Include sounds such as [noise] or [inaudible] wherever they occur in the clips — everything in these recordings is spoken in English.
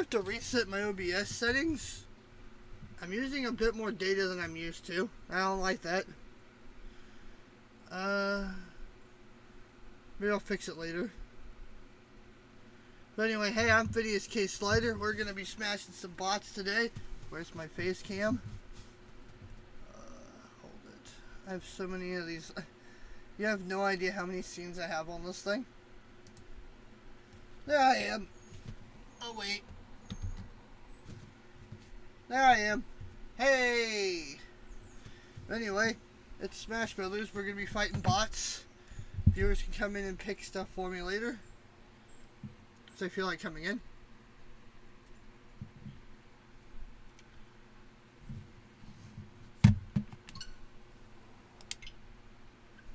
Have to reset my OBS settings? I'm using a bit more data than I'm used to. I don't like that. Uh, maybe I'll fix it later. But anyway, hey, I'm Phineas K. Slider. We're going to be smashing some bots today. Where's my face cam? Uh, hold it. I have so many of these. [laughs] You have no idea how many scenes I have on this thing. There I am. Oh, wait. There I am. Hey! Anyway, it's Smash Brothers. We're going to be fighting bots. Viewers can come in and pick stuff for me later. If they feel like coming in.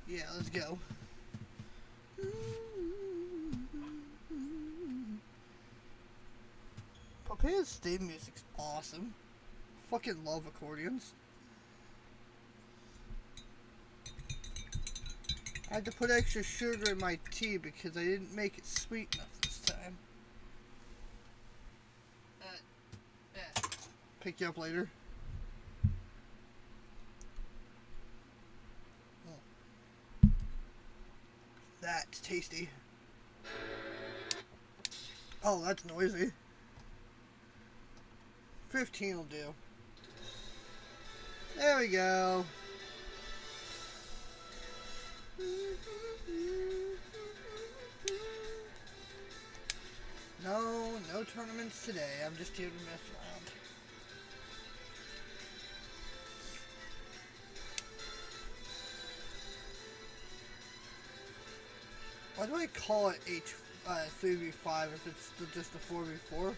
Yeah, let's go. Papaya's theme music's awesome. Fucking love accordions. I had to put extra sugar in my tea because I didn't make it sweet enough this time. Pick you up later. Oh. That's tasty. Oh, that's noisy. 15 will do. There we go. No, no tournaments today. I'm just here to mess around. Why do I call it H uh, 3v5 if it's just a 4v4?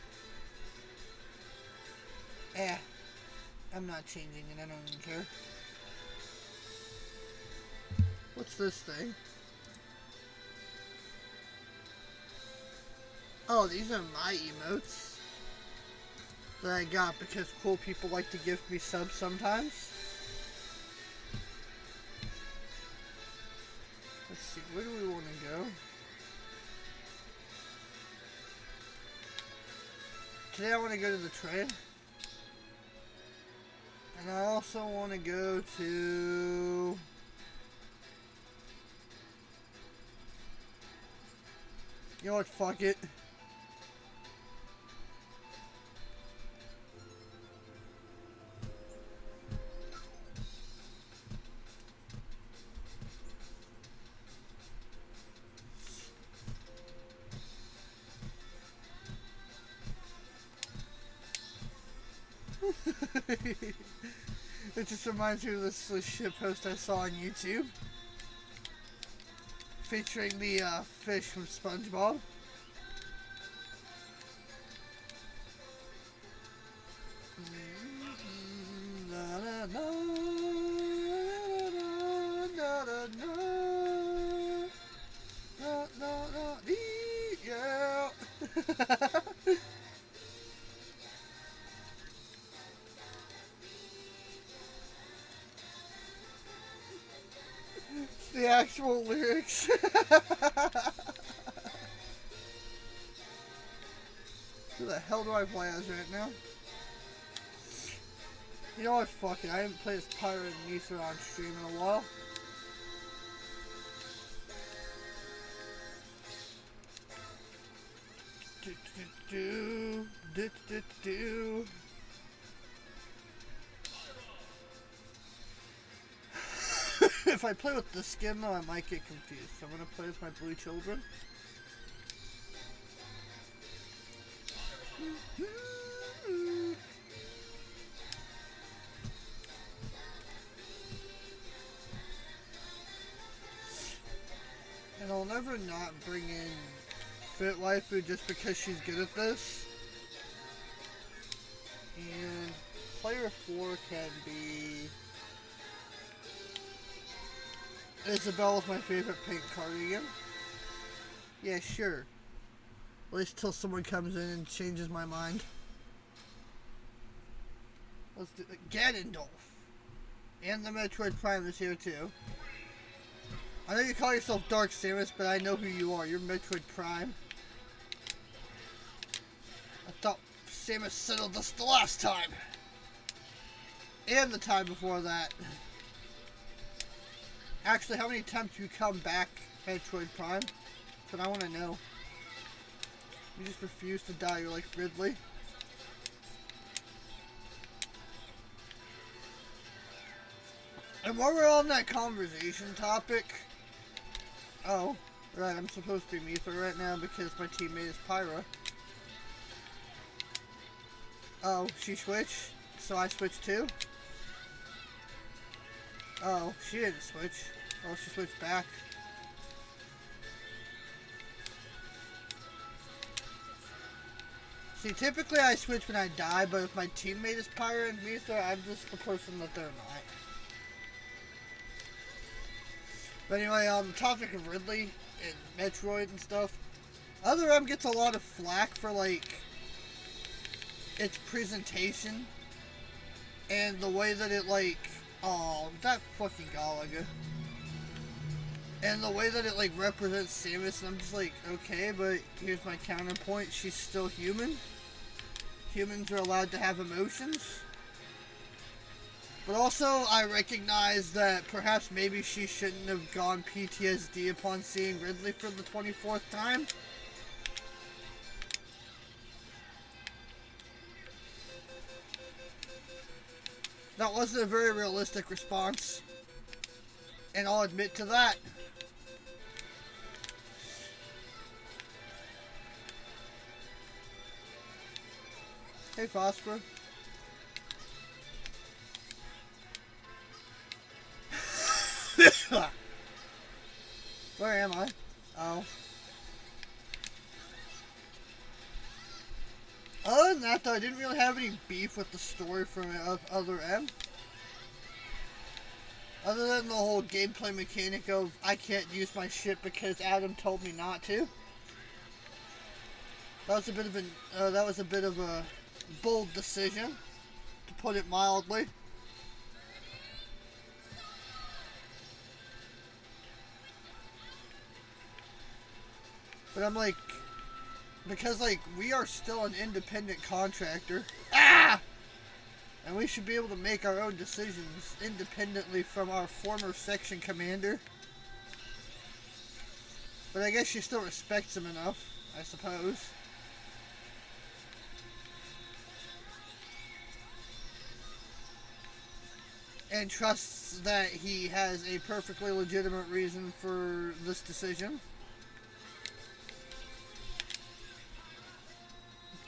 Eh. I'm not changing it, I don't even care. What's this thing? Oh, these are my emotes that I got because cool people like to give me subs sometimes. Let's see, where do we want to go? Today I want to go to the train. And I also want to go to... You know what, fuck it. Reminds me of this, this shit post I saw on YouTube featuring the uh, fish from SpongeBob. Ether on stream in a while. Do, do, do, do, do, [laughs] if I play with the skin though, I might get confused. So I'm gonna play as my blue children. Bring in Fit Waifu just because she's good at this. And player 4 can be... Isabelle is my favorite pink cardigan. Yeah, sure. At least till someone comes in and changes my mind. Let's do it. Ganondorf. And the Metroid Prime is here too. I know you call yourself Dark Samus, but I know who you are. You're Metroid Prime. I thought Samus settled this the last time. And the time before that. Actually, how many times do you come back, Metroid Prime? What I want to know. You just refuse to die, you're like Ridley. And while we're on that conversation topic, oh, right, I'm supposed to be Mythra right now because my teammate is Pyra. Oh, she switched, so I switched too? Oh, she didn't switch. Oh, she switched back. See, typically I switch when I die, but if my teammate is Pyra and Mythra, I'm just the person that they're not. But anyway, on the topic of Ridley and Metroid and stuff, Other M gets a lot of flack for, like, its presentation and the way that it, like, oh, that fucking Galaga. And the way that it like represents Samus, I'm just like, okay, but here's my counterpoint. She's still human. Humans are allowed to have emotions. But also, I recognize that perhaps maybe she shouldn't have gone PTSD upon seeing Ridley for the 24th time. That wasn't a very realistic response. And I'll admit to that. Hey, Phosphor. [laughs] Where am I? Oh. Other than that, though, I didn't really have any beef with the story from Other M. Other than the whole gameplay mechanic of I can't use my ship because Adam told me not to. That was a bit of an uh, that was a bit of a bold decision, to put it mildly. But I'm like, because like we are still an independent contractor. Ah! And we should be able to make our own decisions independently from our former section commander. But I guess she still respects him enough, I suppose. and trusts that he has a perfectly legitimate reason for this decision.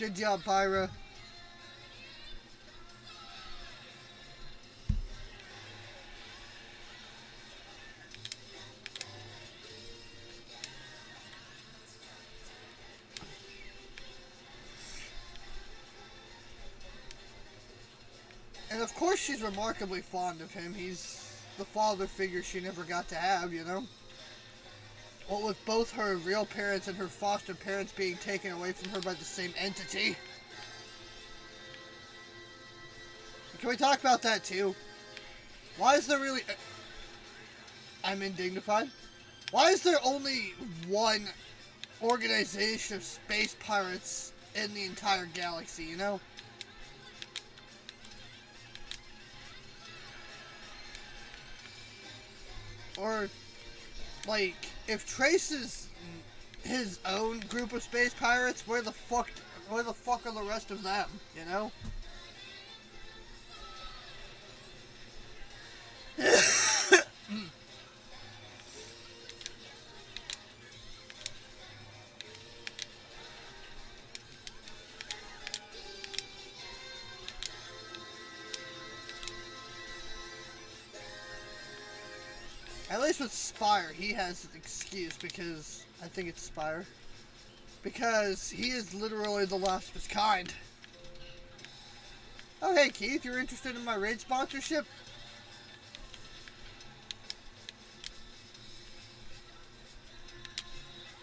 Good job, Pyra. And of course she's remarkably fond of him. He's the father figure she never got to have, you know? What with both her real parents and her foster parents being taken away from her by the same entity. Can we talk about that too? Why is there really... Uh, I'm indignified. Why is there only one organization of space pirates in the entire galaxy, you know? Or, like, if Trace is his own group of space pirates, where the fuck, where the fuck are the rest of them, you know? Spire, he has an excuse because I think it's Spire. Because he is literally the last of his kind. Oh, hey, Keith, you're interested in my raid sponsorship?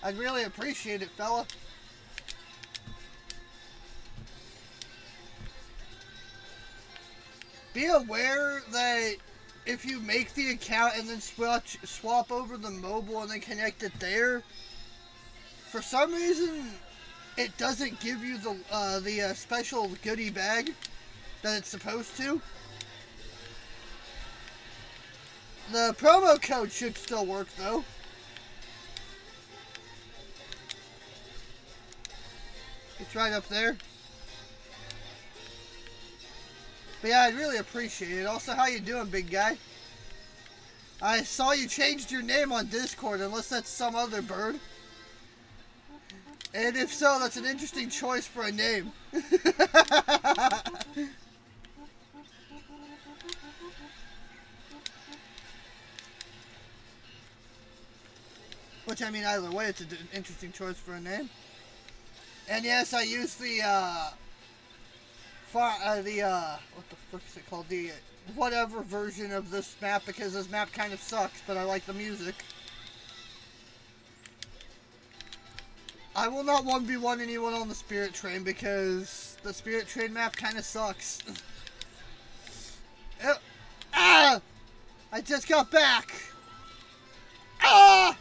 I'd really appreciate it, fella. Be aware that if you make the account and then switch, swap over the mobile and then connect it there, for some reason, it doesn't give you the uh, the uh, special goodie bag that it's supposed to. The promo code should still work though. It's right up there. But yeah, I'd really appreciate it. Also, how you doing, big guy? I saw you changed your name on Discord, unless that's some other bird. And if so, that's an interesting choice for a name. [laughs] Which, I mean, either way, it's an interesting choice for a name. And yes, I use the, uh, uh, the, uh, what the fuck is it called? The, whatever version of this map, because this map kind of sucks, but I like the music. I will not 1v1 anyone on the Spirit Train, because the Spirit Train map kind of sucks. Uh, ah! I just got back! Ah!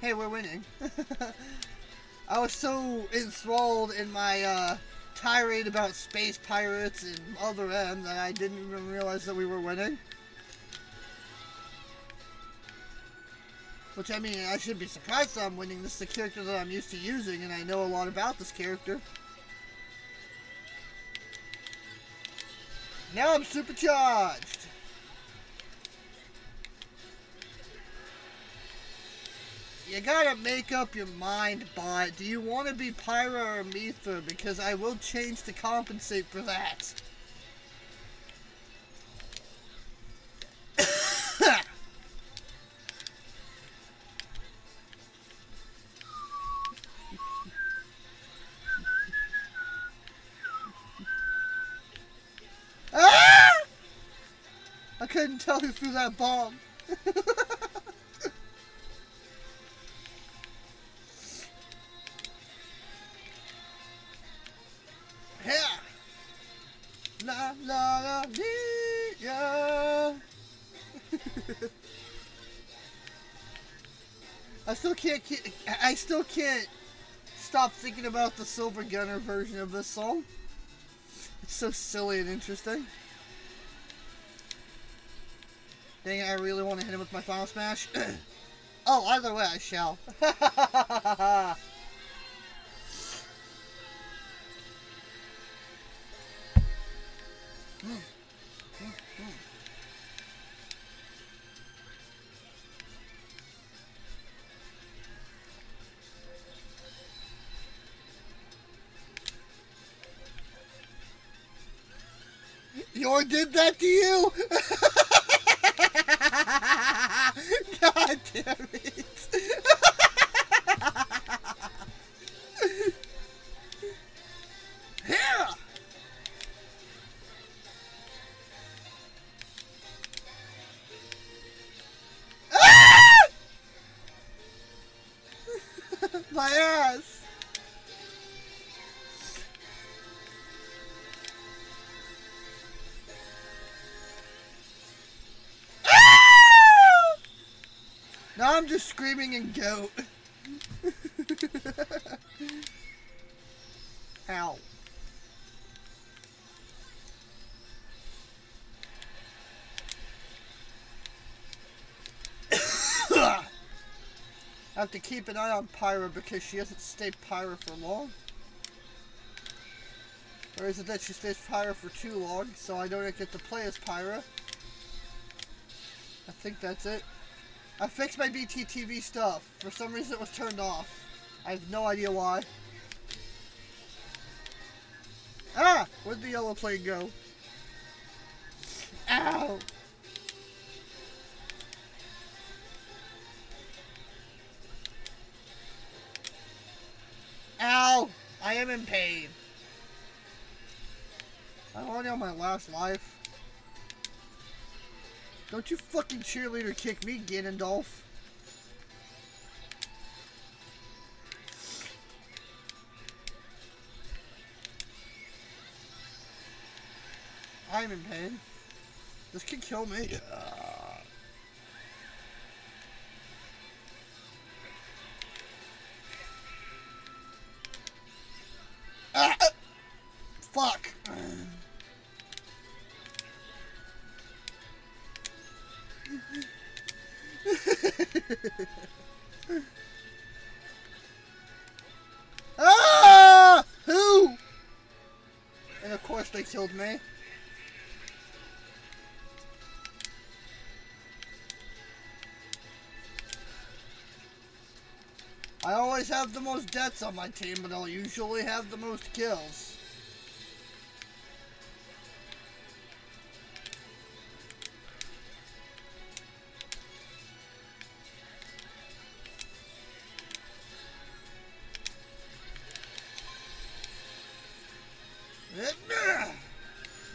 Hey, we're winning. [laughs] I was so enthralled in my uh, tirade about space pirates and other M that I didn't even realize that we were winning. Which, I mean, I should be surprised that I'm winning. This is a character that I'm used to using, and I know a lot about this character. Now I'm supercharged! You gotta make up your mind, bot. Do you want to be Pyra or Mythra? Because I will change to compensate for that. [laughs] ah! I couldn't tell who threw that bomb. [laughs] I still can't. I still can't stop thinking about the Silver Gunner version of this song. It's so silly and interesting. Dang it, I really want to hit him with my Final Smash. [clears throat] oh, either way, I shall. [laughs] [laughs] Yor did that to you? [laughs] God damn it. Just screaming in goat. [laughs] Ow. [coughs] I have to keep an eye on Pyra because she doesn't stay Pyra for long. Or is it that she stays Pyra for too long, so I don't get to play as Pyra? I think that's it. I fixed my BTTV stuff. For some reason it was turned off. I have no idea why. Ah! Where'd the yellow plane go? Ow! Ow! I am in pain. I'm only on my last life. Don't you fucking cheerleader kick me, Ganondorf. I'm in pain. This can kill me. ah! Have the most deaths on my team, but I'll usually have the most kills.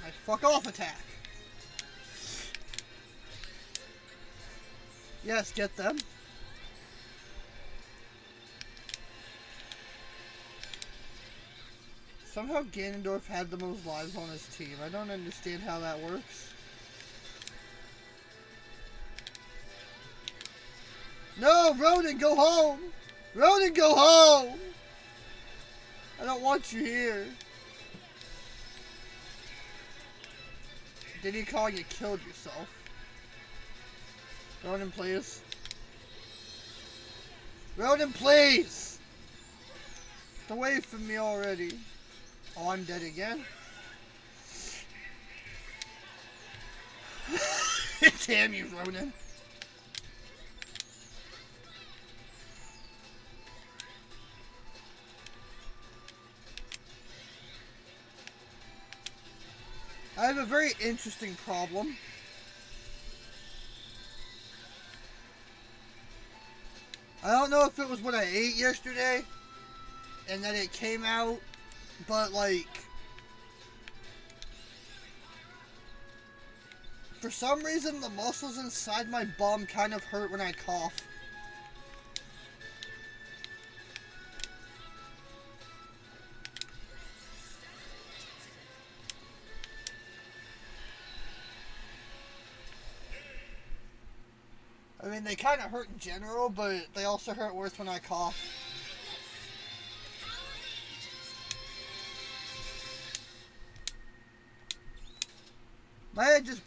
My fuck off attack. Yes, get them. Somehow Ganondorf had the most lives on his team. I don't understand how that works. No, Ronan, go home! Ronan, go home! I don't want you here. Did he call you killed yourself? Ronan, please. Ronan, please! Away from me already. Oh, I'm dead again? [laughs] Damn you, Ronan. I have a very interesting problem. I don't know if it was what I ate yesterday and that it came out but like for some reason the muscles inside my bum kind of hurt when I cough. I mean, they kind of hurt in general, but they also hurt worse when I cough.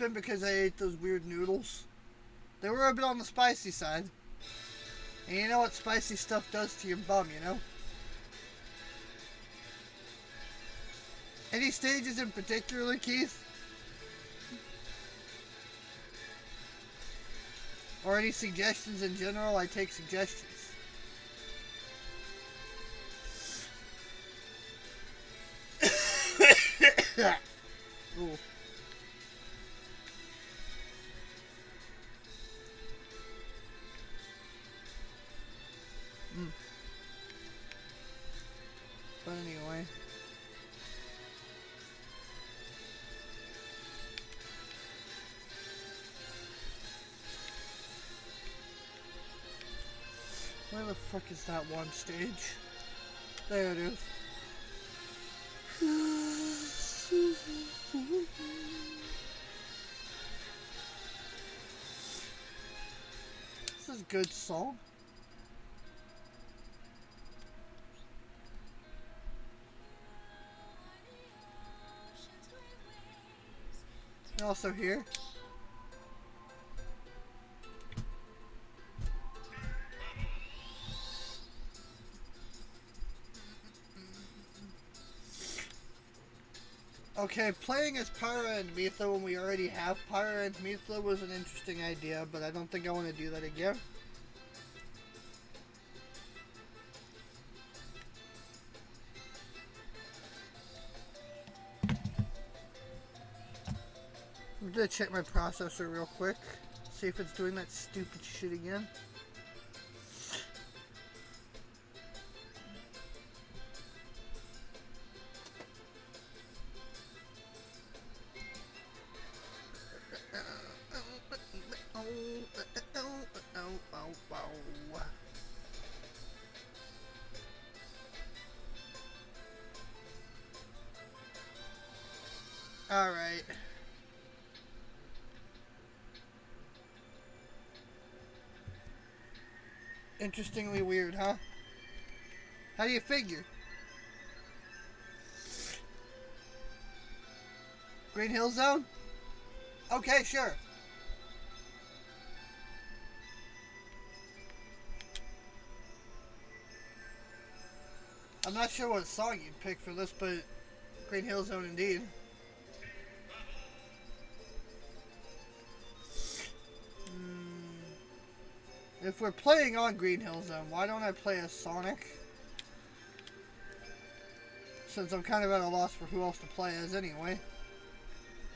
Been because I ate those weird noodles. They were a bit on the spicy side. And you know what spicy stuff does to your bum, you know? Any stages in particular, Keith? Or any suggestions in general? I take suggestions. [coughs] [coughs] Ooh. Where the fuck is that one stage? There it is. This is a good song. also here. Okay, playing as Pyra and Mythra when we already have Pyra and Mythra was an interesting idea, but I don't think I want to do that again. I'm gonna check my processor real quick. See if it's doing that stupid shit again. interestingly weird, huh? How do you figure? Green Hill Zone? Okay, sure. I'm not sure what song you'd pick for this, but Green Hill Zone indeed. If we're playing on Green Hill Zone, why don't I play as Sonic? Since I'm kind of at a loss for who else to play as anyway.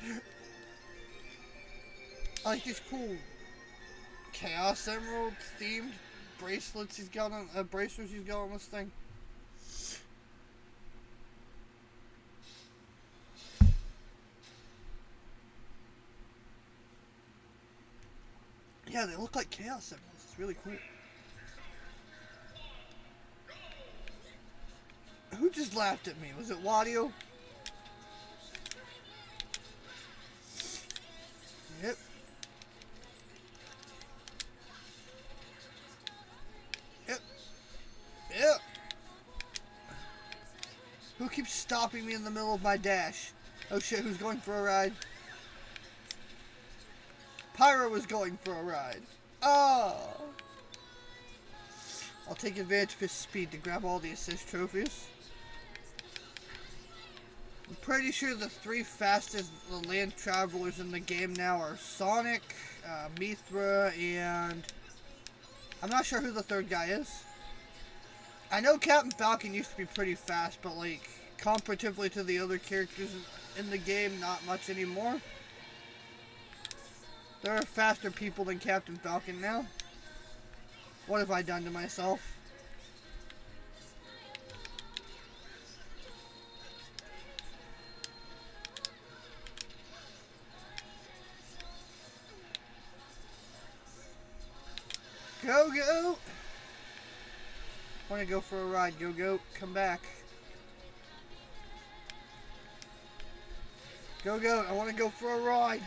[laughs] I like these cool Chaos Emerald themed bracelets he's got on, uh, bracelets he's got on this thing. Yeah, they look like Chaos Emeralds. Really cool. Who just laughed at me? Was it Wadio? Yep. Yep. Yep. Who keeps stopping me in the middle of my dash? Oh shit, who's going for a ride? Pyra was going for a ride. Oh! I'll take advantage of his speed to grab all the assist trophies. I'm pretty sure the three fastest land travelers in the game now are Sonic, uh, Mythra, and I'm not sure who the third guy is. I know Captain Falcon used to be pretty fast, but like comparatively to the other characters in the game, not much anymore. There are faster people than Captain Falcon now. What have I done to myself? Go, go! I want to go for a ride. Go, go. Come back. Go, go. I want to go for a ride.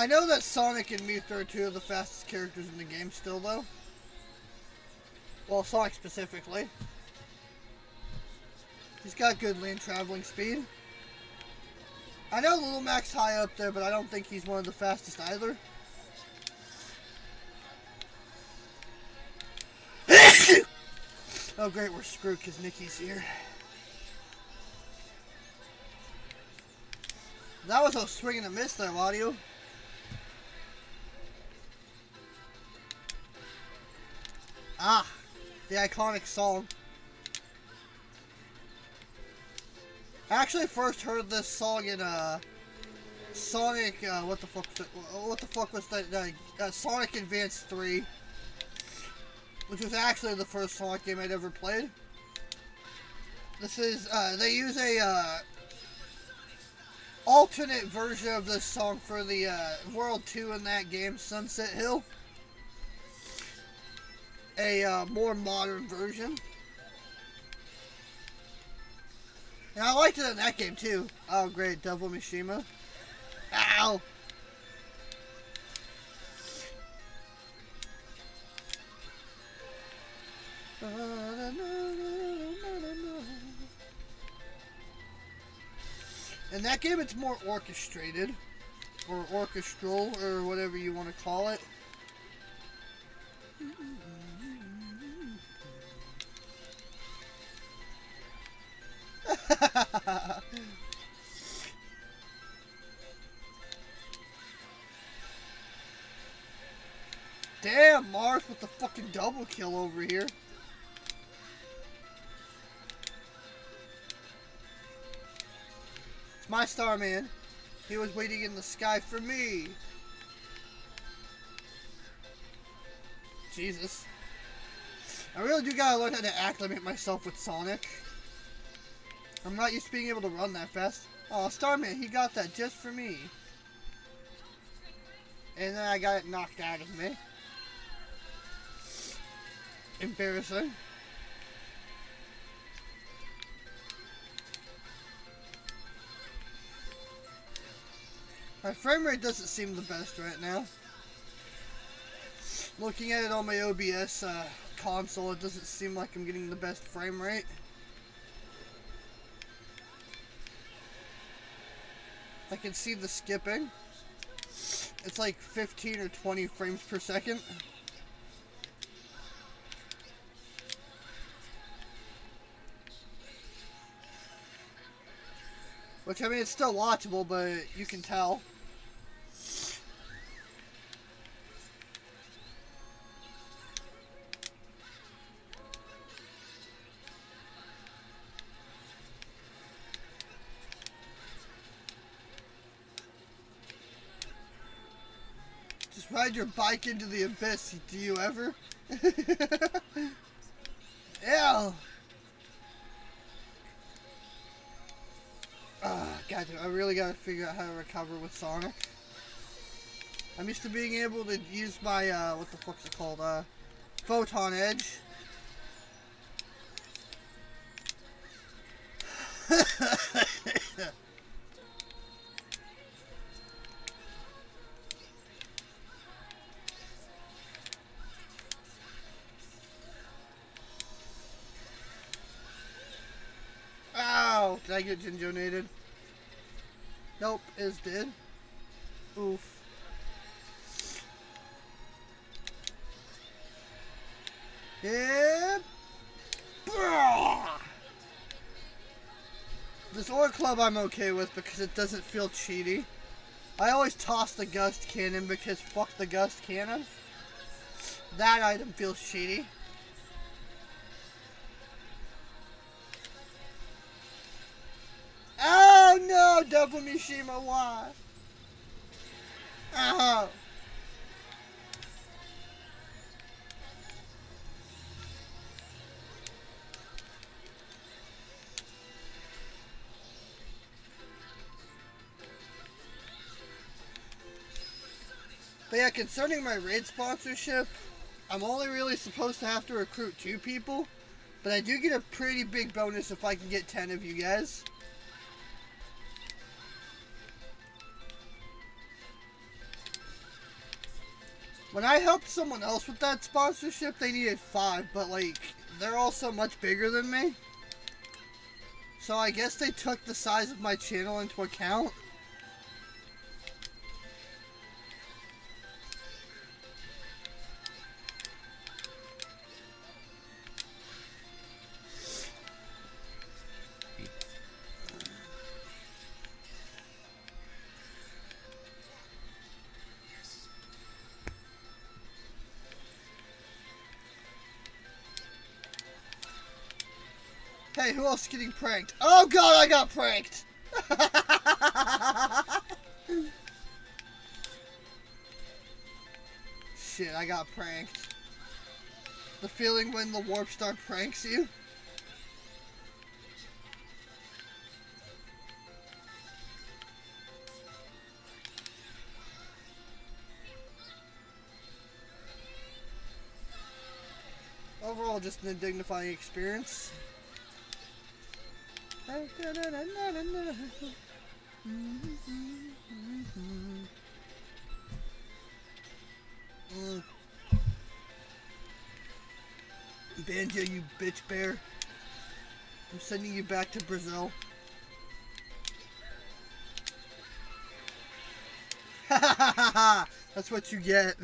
I know that Sonic and Mythra are two of the fastest characters in the game still, though. Well, Sonic specifically. He's got good land traveling speed. I know Little Mac's high up there, but I don't think he's one of the fastest either. [coughs] oh great, we're screwed because Nikki's here. That was a swing and a miss there, Wadio. Ah, the iconic song. I actually first heard this song in uh, Sonic. Uh, what the fuck? What the fuck was that? Uh, Sonic Advance 3, which was actually the first Sonic game I'd ever played. This is uh, they use a uh, alternate version of this song for the uh, World 2 in that game, Sunset Hill a uh, more modern version. And I liked it in that game too. Oh great, Devil Mishima. Ow! In that game, it's more orchestrated, or orchestral, or whatever you want to call it. Kill over here. It's my Starman. He was waiting in the sky for me. Jesus. I really do gotta learn how to acclimate myself with Sonic. I'm not used to being able to run that fast. Oh, Starman, he got that just for me. And then I got it knocked out of me. Embarrassing. My frame rate doesn't seem the best right now. Looking at it on my OBS uh, console, it doesn't seem like I'm getting the best frame rate. I can see the skipping. It's like 15 or 20 frames per second. Which, I mean, it's still watchable, but you can tell. Just ride your bike into the abyss. Do you ever? [laughs] Ew. Uh, God, I really gotta figure out how to recover with Sonic. I'm used to being able to use my, uh, what the fuck's it called, uh, Photon Edge. [laughs] I ginjonated? Nope, is dead. Oof. Yep. This ore club I'm okay with because it doesn't feel cheaty. I always toss the gust cannon because fuck the gust cannon. That item feels cheaty. Oh Devil Mishima, why? Oh. But yeah, concerning my raid sponsorship, I'm only really supposed to have to recruit two people, but I do get a pretty big bonus if I can get 10 of you guys. When I helped someone else with that sponsorship, they needed five, but like, they're also much bigger than me. So I guess they took the size of my channel into account. Who else is getting pranked? Oh god, I got pranked! [laughs] Shit, I got pranked. The feeling when the warp star pranks you? Overall, just an dignifying experience. Mm. Banjo, you bitch bear. I'm sending you back to Brazil. That's what you get.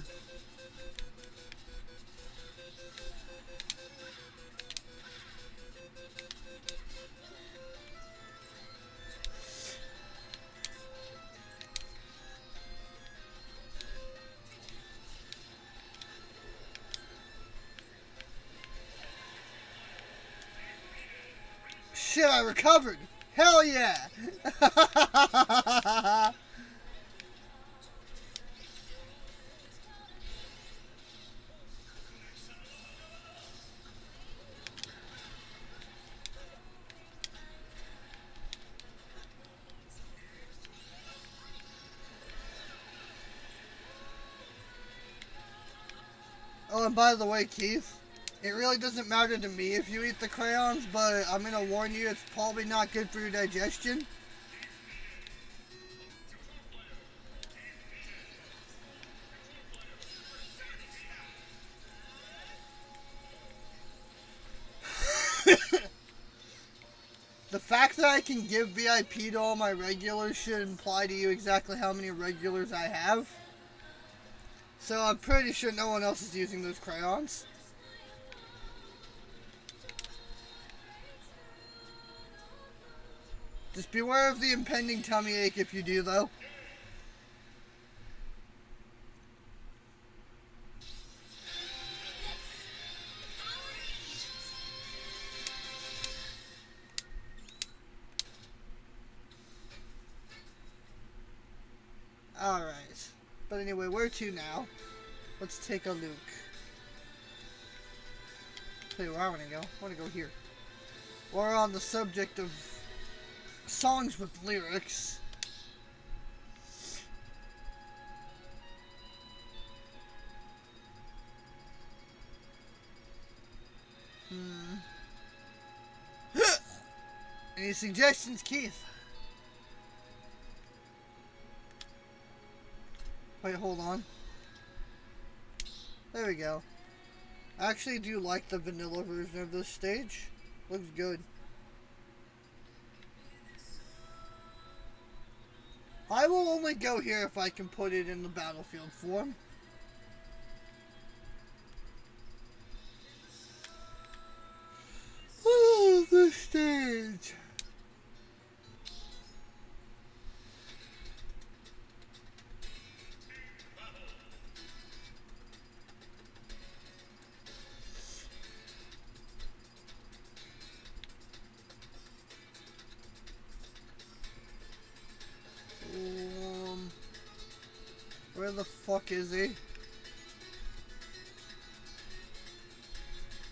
Shit, I recovered! Hell yeah! [laughs] oh, and by the way, Keith, it really doesn't matter to me if you eat the crayons, but I'm gonna warn you, it's probably not good for your digestion. [laughs] The fact that I can give VIP to all my regulars should imply to you exactly how many regulars I have. So I'm pretty sure no one else is using those crayons. Just beware of the impending tummy ache if you do, though. Alright. But anyway, where to now? Let's take a look. Tell you where I want to go. I want to go here. We're on the subject of songs with lyrics. Hmm. [gasps] Any suggestions, Keith? Wait, hold on. There we go. I actually do like the vanilla version of this stage. Looks good. Will only go here if I can put it in the battlefield form. Fuck is he?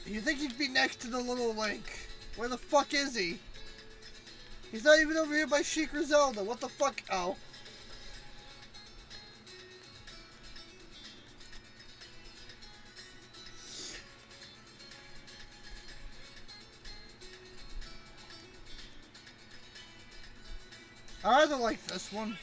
You think he'd be next to the little link? Where the fuck is he? He's not even over here by Sheik Zelda. What the fuck? Oh. I either like this one.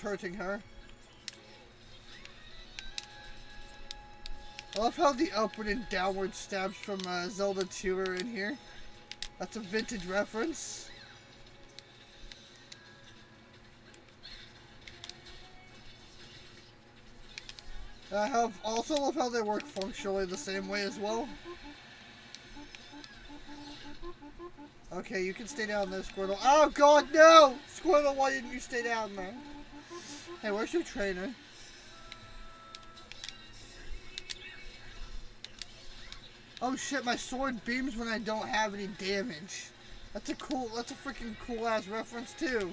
Hurting her? I love how the upward and downward stabs from uh, Zelda 2 are in here. That's a vintage reference. I have also love how they work functionally the same way as well. Okay, you can stay down there, Squirtle. Oh god, no! Squirtle, why didn't you stay down there? Hey, where's your trainer? Oh shit, my sword beams when I don't have any damage. That's a cool, that's a freaking cool ass reference too.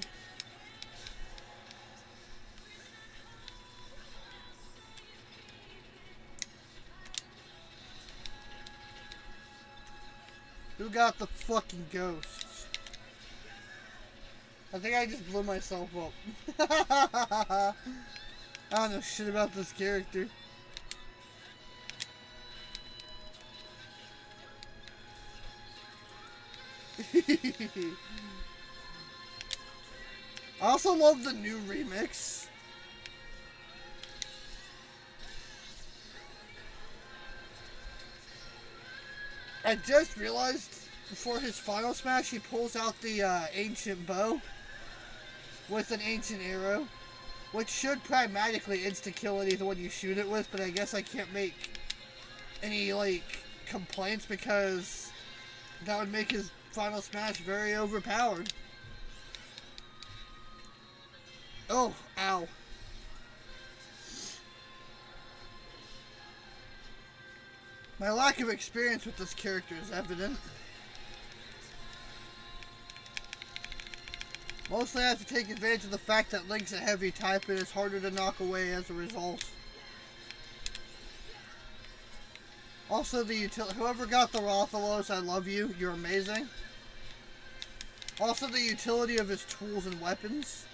Who got the fucking ghosts? I think I just blew myself up. [laughs] I don't know shit about this character. [laughs] I also love the new remix. I just realized before his final smash, he pulls out the uh, ancient bow with an ancient arrow, which should pragmatically insta-kill any one you shoot it with, but I guess I can't make any, like, complaints because that would make his final smash very overpowered. Oh, ow. My lack of experience with this character is evident. Mostly I have to take advantage of the fact that Link's a heavy type and it's harder to knock away as a result. Also, the util whoever got the Rathalos, I love you. You're amazing. Also, the utility of his tools and weapons.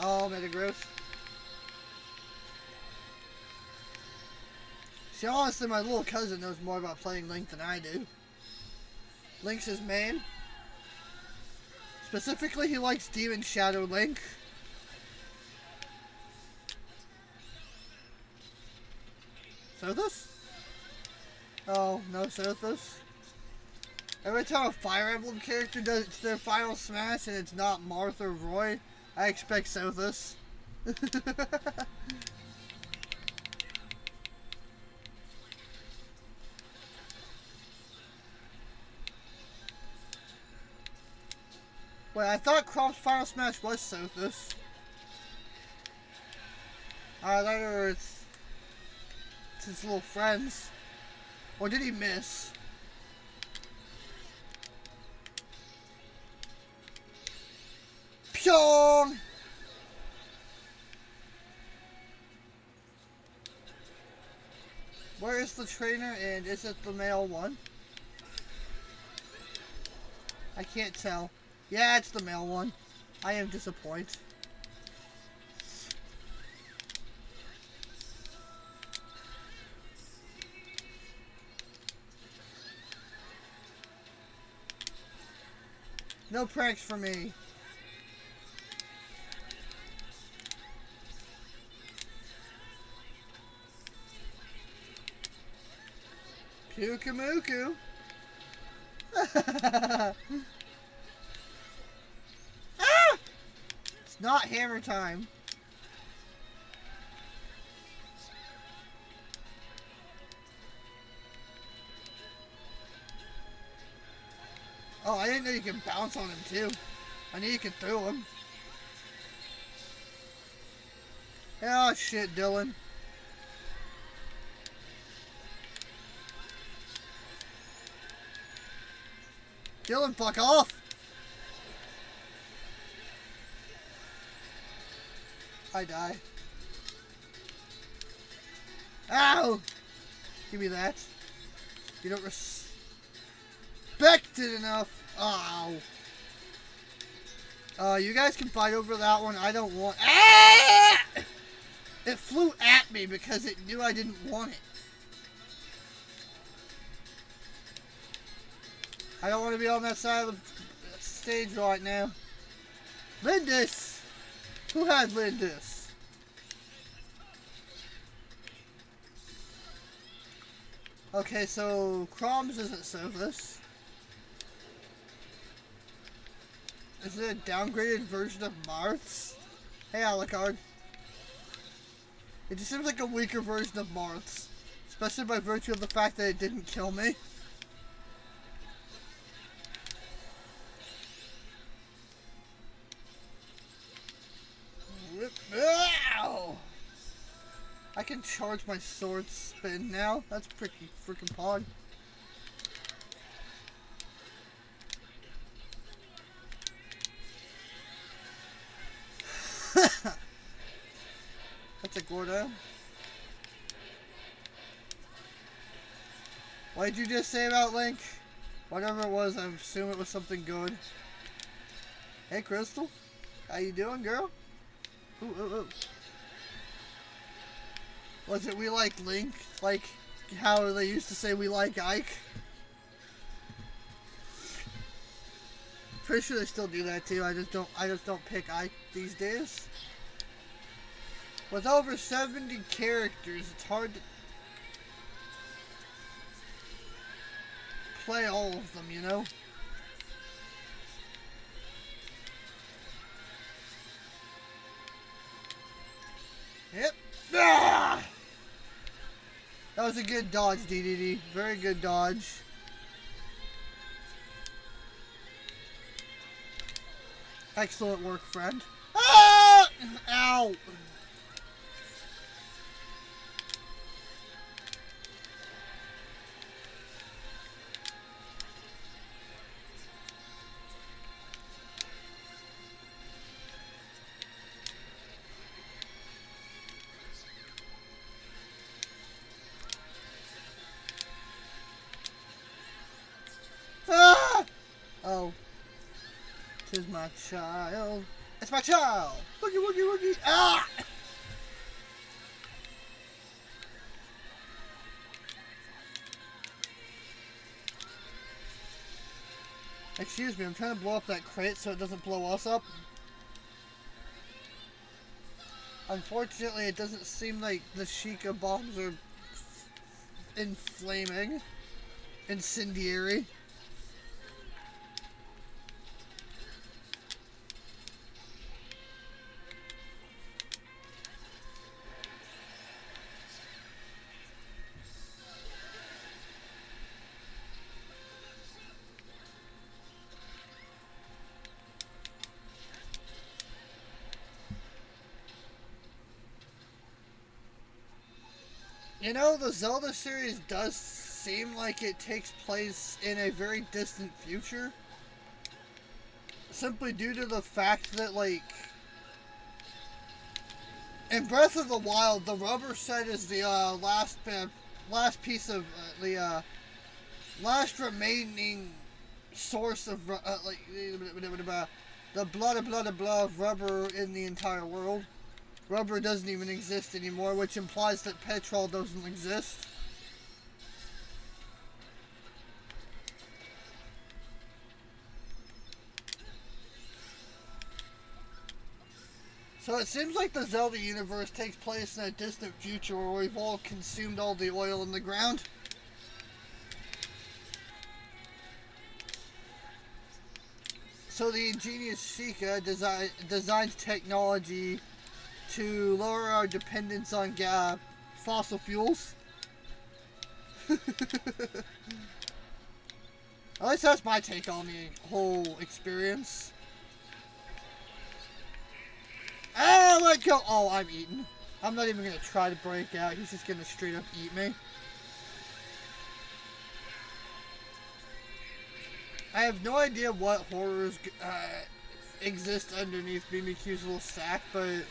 Oh, Metagross. See, honestly, my little cousin knows more about playing Link than I do. Link's his main. Specifically, he likes Demon Shadow Link. Sothis? Oh, no Sothis? Every time a Fire Emblem character does their final smash and it's not Marth or Roy, I expect Sothis. [laughs] Wait, I thought Chrom's final smash was Sothis. I thought it was his little friends. Or did he miss? Pyong! Where is the trainer and is it the male one? I can't tell. Yeah, it's the male one. I am disappointed. No pranks for me. Pyukumuku. [laughs] not hammer time. Oh, I didn't know you could bounce on him too. I knew you could throw him. Oh shit, Dylan. Dylan, fuck off! I die. Ow! Give me that. You don't respect it enough. Ow. Uh, you guys can fight over that one. I don't want... Ah! It flew at me because it knew I didn't want it. I don't want to be on that side of the stage right now. Lyndis! Who has had Lyndis? Okay, so Chrom's isn't Sothis. Is it a downgraded version of Marth's? Hey, Alucard. It just seems like a weaker version of Marth's. Especially by virtue of the fact that it didn't kill me. Can charge my sword spin now. That's pretty freaking pog. [laughs] That's a Gordo. What did you just say about Link? Whatever it was, I assume it was something good. Hey, Crystal. How you doing, girl? Ooh, ooh, ooh. Was it we like Link? Like how they used to say we like Ike? Pretty sure they still do that too. I just don't I just don't pick Ike these days. With over 70 characters, it's hard to play all of them, you know? Yep. Ah! That was a good dodge, DDD. Very good dodge. Excellent work, friend. Ah! Ow! Child. It's my child! Woogie, woogie, woogie! Ah! Excuse me, I'm trying to blow up that crate so it doesn't blow us up. Unfortunately, it doesn't seem like the Sheikah bombs are inflaming, incendiary. You know, the Zelda series does seem like it takes place in a very distant future. Simply due to the fact that, like, in Breath of the Wild, the rubber set is the uh, last last piece of uh, the uh, last remaining source of uh, like the blood, blood, blood of rubber in the entire world. Rubber doesn't even exist anymore, which implies that petrol doesn't exist. So it seems like the Zelda universe takes place in a distant future where we've all consumed all the oil in the ground. So the ingenious Sheikah design, designed technology to lower our dependence on uh, fossil fuels. [laughs] At least that's my take on the whole experience. Ah, let go! Oh, I'm eating. I'm not even gonna try to break out. He's just gonna straight up eat me. I have no idea what horrors uh, exist underneath BBQ's little sack, but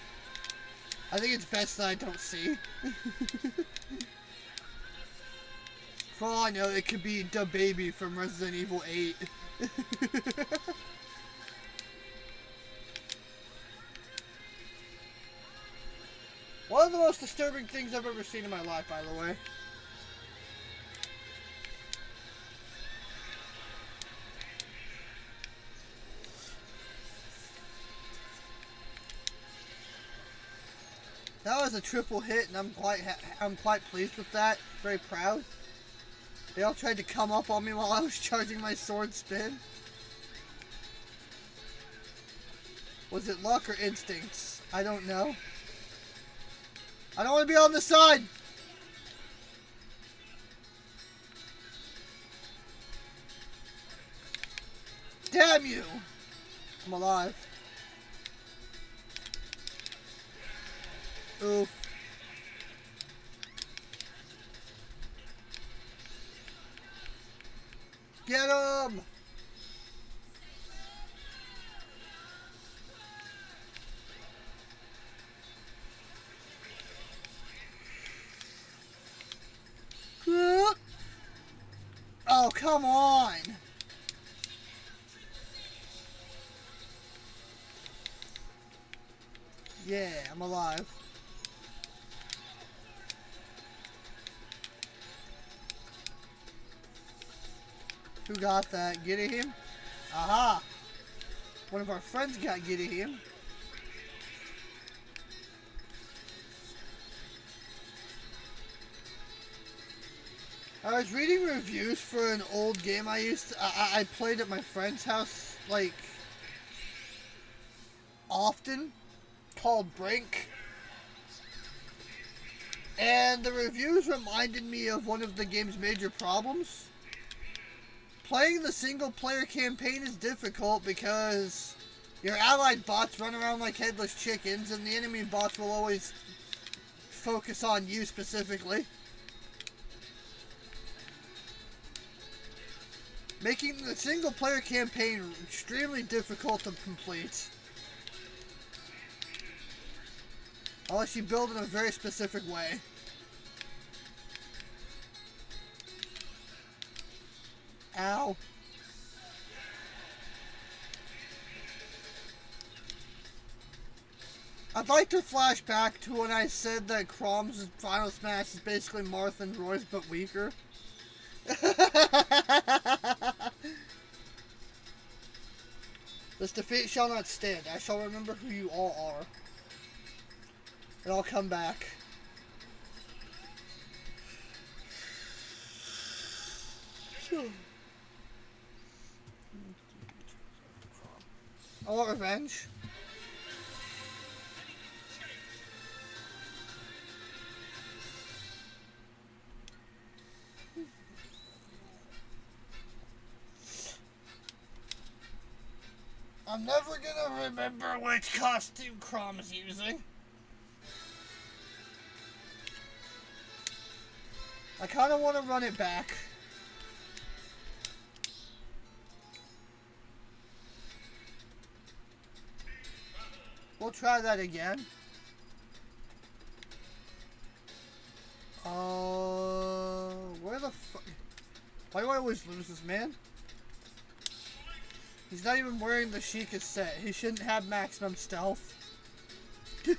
I think it's best that I don't see. [laughs] For all I know, it could be the baby from Resident Evil 8. [laughs] One of the most disturbing things I've ever seen in my life, by the way. That was a triple hit, and I'm quite I'm quite pleased with that. Very proud. They all tried to come up on me while I was [laughs] charging my sword spin. Was it luck or instincts? I don't know. I don't want to be on the side! Damn you! I'm alive. Oof. Get him! Oh, come on! Yeah, I'm alive. Who got that? Ghirahim? Aha! One of our friends got Ghirahim. I was reading reviews for an old game I used to, I, I played at my friend's house, like, often, called Brink. And the reviews reminded me of one of the game's major problems. Playing the single player campaign is difficult because your allied bots run around like headless chickens and the enemy bots will always focus on you specifically. Making the single player campaign extremely difficult to complete. Unless you build in a very specific way. Ow. I'd like to flash back to when I said that Chrom's final smash is basically Marth and Roy's but weaker. [laughs] this defeat shall not stand. I shall remember who you all are. And I'll come back. [sighs] I want revenge. I'm never gonna remember which costume Chrom is using. I kinda wanna run it back. We'll try that again. Uh, where the fuck? Why do I always lose this man? He's not even wearing the Sheikah set. He shouldn't have maximum stealth. [laughs] Who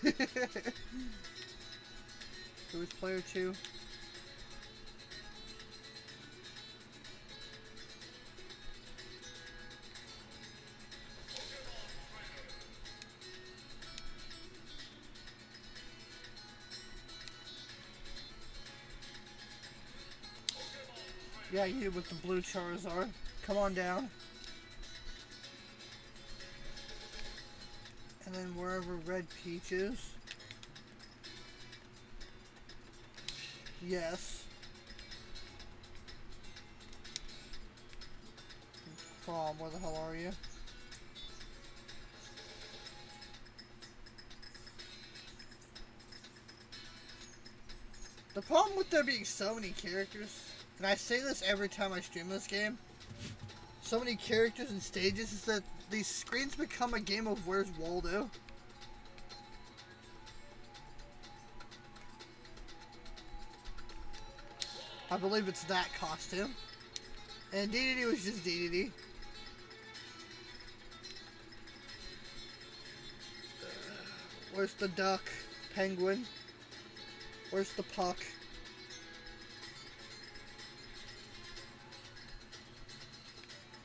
is player two? Yeah, you with the blue Charizard. Come on down. And then wherever Red Peach is. Yes. Chrom, where the hell are you? The problem with there being so many characters, and I say this every time I stream this game, so many characters and stages is that these screens become a game of Where's Waldo? I believe it's that costume. And DDD was just DDD. Where's the duck? Penguin? Where's the puck?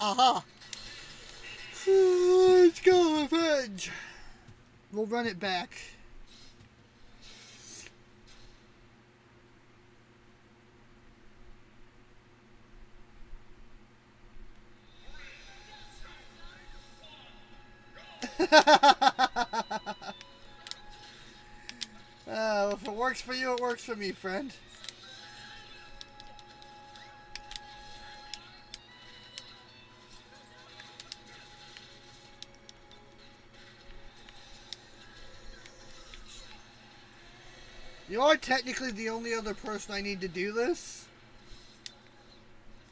Aha! [sighs] Let's go, revenge! We'll run it back. [laughs] uh, if it works for you, it works for me, friend. Are technically the only other person I need to do this.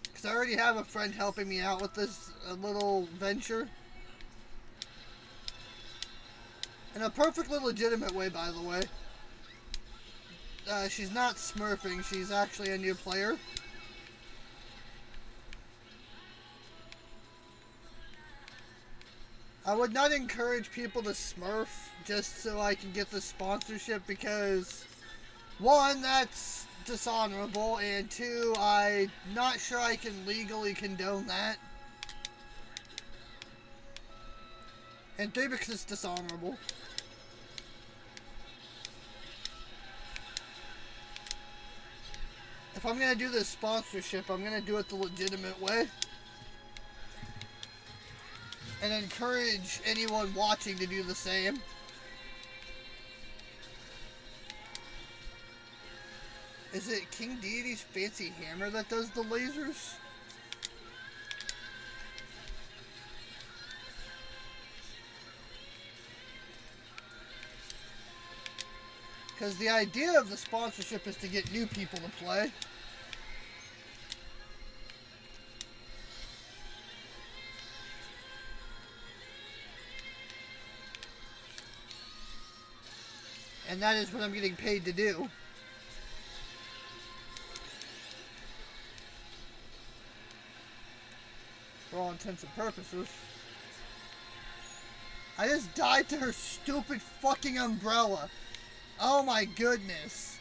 Because I already have a friend helping me out with this little venture. In a perfectly legitimate way, by the way. Uh, she's not smurfing, she's actually a new player. I would not encourage people to smurf just so I can get the sponsorship because one, that's dishonorable, and two, I'm not sure I can legally condone that. And three, because it's dishonorable. If I'm gonna do this sponsorship, I'm gonna do it the legitimate way. And encourage anyone watching to do the same. Is it King Dedede's fancy hammer that does the lasers? Because the idea of the sponsorship is to get new people to play. And that is what I'm getting paid to do. For all intents and purposes. I just died to her stupid fucking umbrella. Oh my goodness.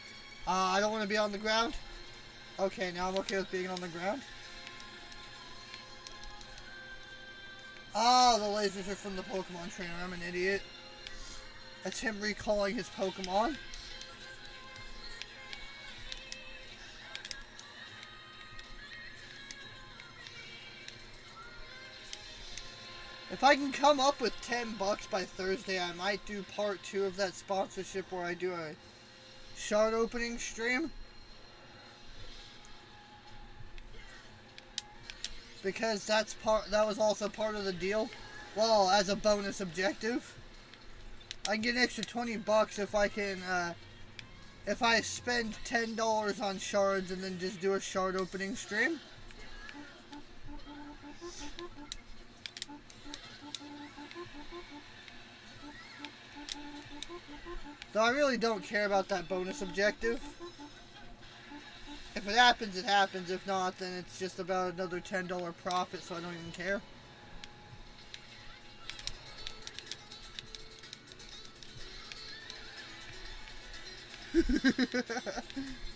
Uh, I don't want to be on the ground. Okay, now I'm okay with being on the ground. Oh, the lasers are from the Pokemon trainer. I'm an idiot. That's him recalling his Pokemon. If I can come up with 10 bucks by Thursday, I might do part 2 of that sponsorship where I do a shard opening stream. Because that's part that was also part of the deal. Well, as a bonus objective. I get an extra 20 bucks if I can uh, if I spend $10 on shards and then just do a shard opening stream. Though I really don't care about that bonus objective. If it happens, it happens. If not, then it's just about another $10 profit, so I don't even care. [laughs]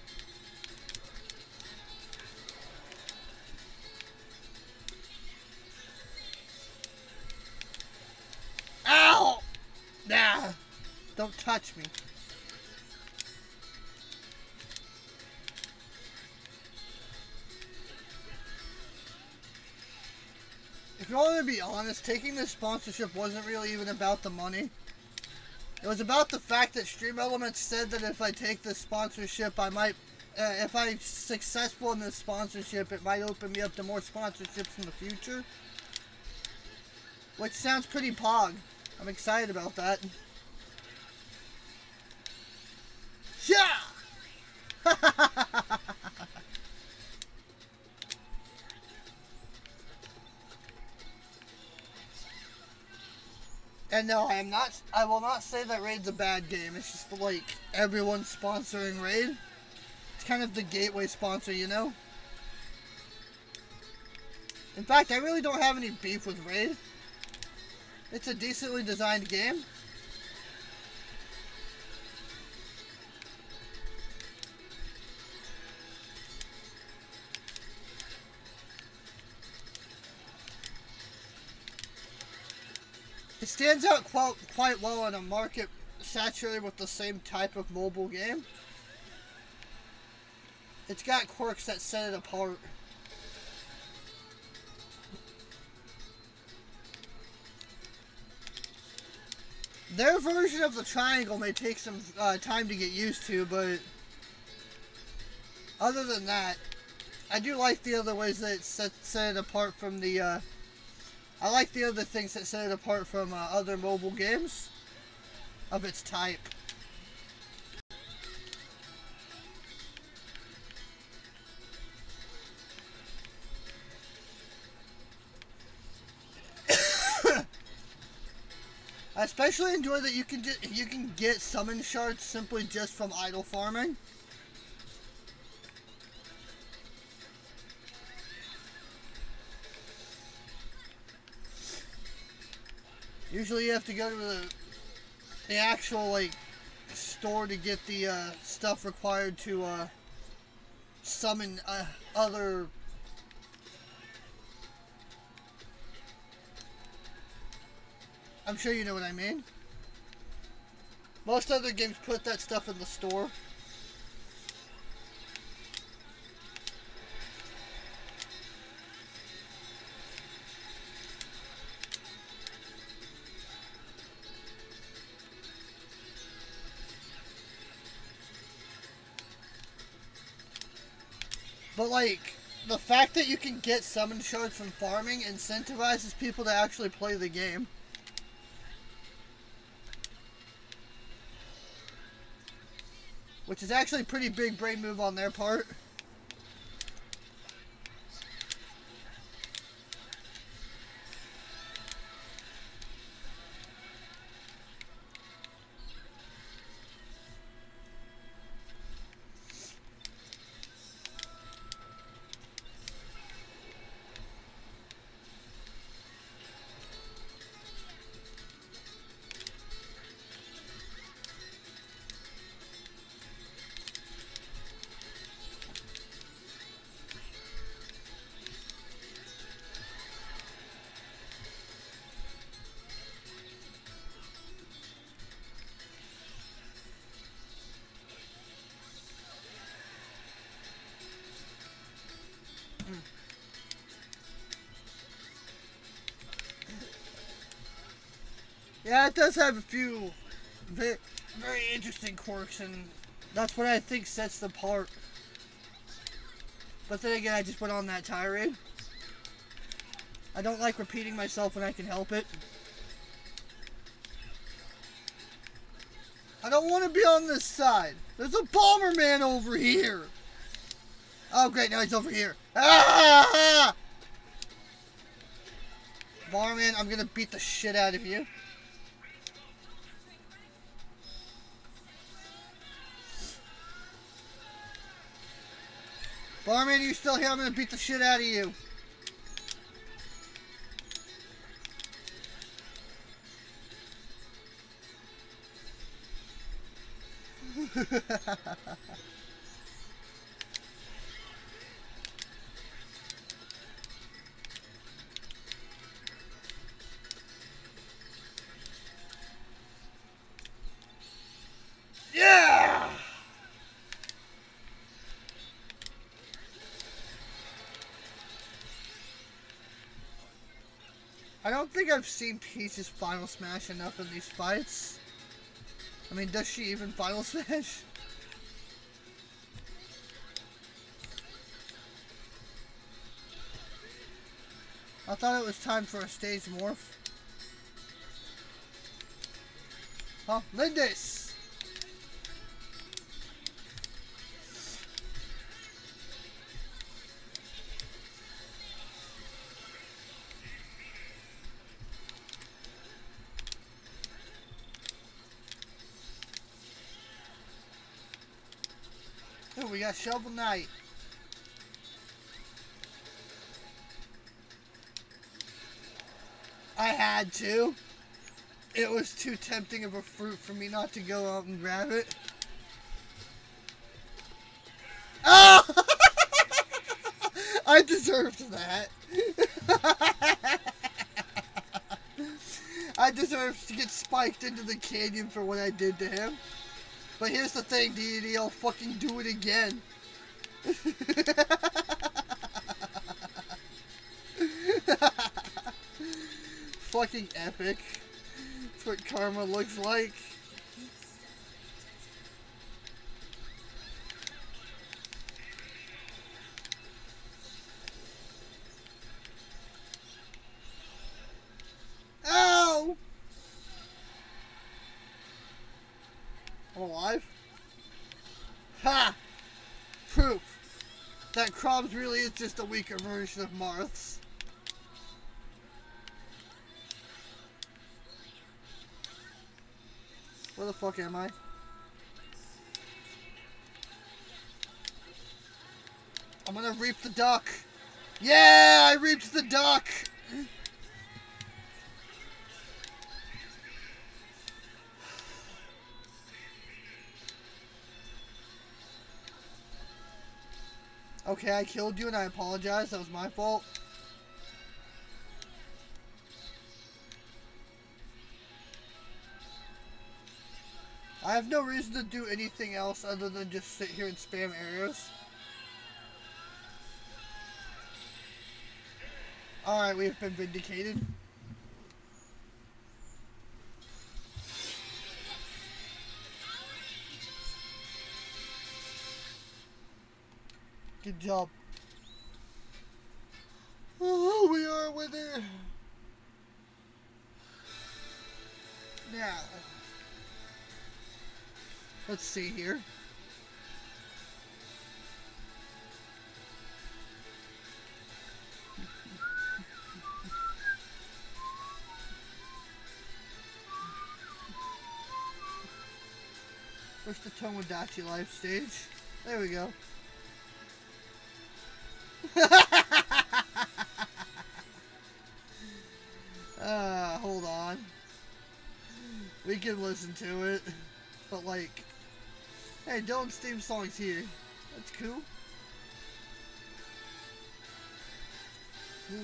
Don't touch me. If you want to be honest, taking this sponsorship wasn't really even about the money. It was about the fact that Stream Elements said that if I take this sponsorship, I might, uh, if I'm successful in this sponsorship, it might open me up to more sponsorships in the future. Which sounds pretty pog. I'm excited about that. And no, I am not. I will not say that Raid's a bad game. It's just like everyone's sponsoring Raid. It's kind of the gateway sponsor, you know. In fact, I really don't have any beef with Raid. It's a decently designed game. Stands out quite, quite well in a market saturated with the same type of mobile game. It's got quirks that set it apart. Their version of the triangle may take some uh, time to get used to, but other than that, I do like the other ways that it set, set it apart from the uh, I like the other things that set it apart from uh, other mobile games of its type. [coughs] I especially enjoy that you can you can get summon shards simply just from idle farming. Usually you have to go to the, the actual, like, store to get the uh, stuff required to uh, summon uh, other I'm sure you know what I mean. Most other games put that stuff in the store. But like, the fact that you can get summon shards from farming incentivizes people to actually play the game. Which is actually a pretty big brain move on their part. Yeah, it does have a few very, very interesting quirks, and that's what I think sets the apart. But then again, I just went on that tirade. I don't like repeating myself when I can help it. I don't want to be on this side. There's a Bomberman over here. Oh, great. Now he's over here. Ah! Bomberman, I'm going to beat the shit out of you. Barman, you still here? I'm gonna beat the shit out of you. [laughs] don't think I've seen Peach's Final Smash enough in these fights. I mean, does she even Final [laughs] Smash? I thought it was time for a stage morph. Huh? Lyndis! We got Shovel Knight. I had to. It was too tempting of a fruit for me not to go out and grab it. Oh! [laughs] I deserved that. [laughs] I deserved to get spiked into the canyon for what I did to him. But here's the thing, Deity, I'll fucking do it again. [laughs] fucking epic. That's what karma looks like. Really is just a weaker version of Marths. Where the fuck am I? I'm gonna reap the duck. Yeah, I reaped the duck. Okay, I killed you and I apologize. That was my fault. I have no reason to do anything else other than just sit here and spam arrows. Alright, we have been vindicated. Good job. Oh, we are with her. Now, let's see here. Where's the Tomodachi life stage? There we go. [laughs] uh, hold on. We can listen to it. But like, hey, Dylan's theme song's here. That's cool. [laughs]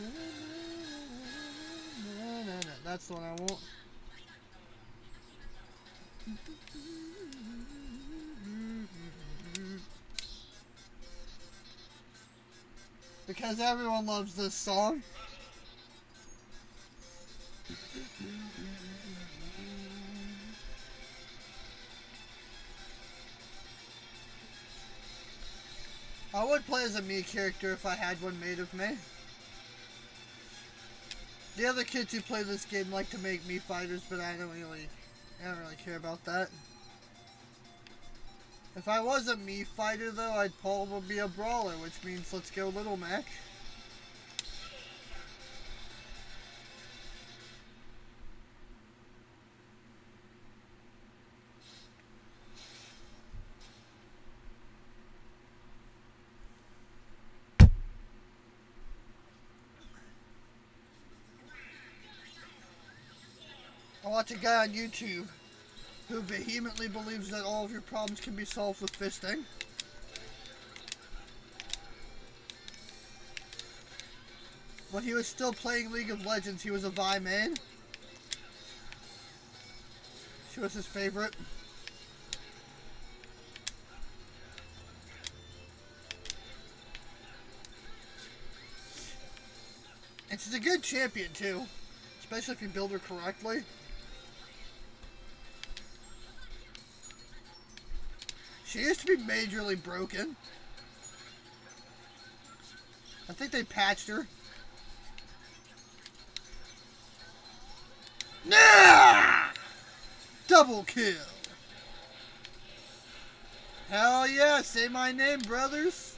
That's the one I want. because everyone loves this song. I would play as a me character if I had one made of me. The other kids who play this game like to make me fighters, but I don't really, I don't really care about that. If I was a Mii fighter though, I'd probably be a brawler, which means let's go Little Mac. I watch a guy on YouTube who vehemently believes that all of your problems can be solved with fisting. When he was still playing League of Legends, he was a Vi main. She was his favorite. And she's a good champion too, especially if you build her correctly. She used to be majorly broken. I think they patched her. Nah! Double kill. Hell yeah, say my name, brothers.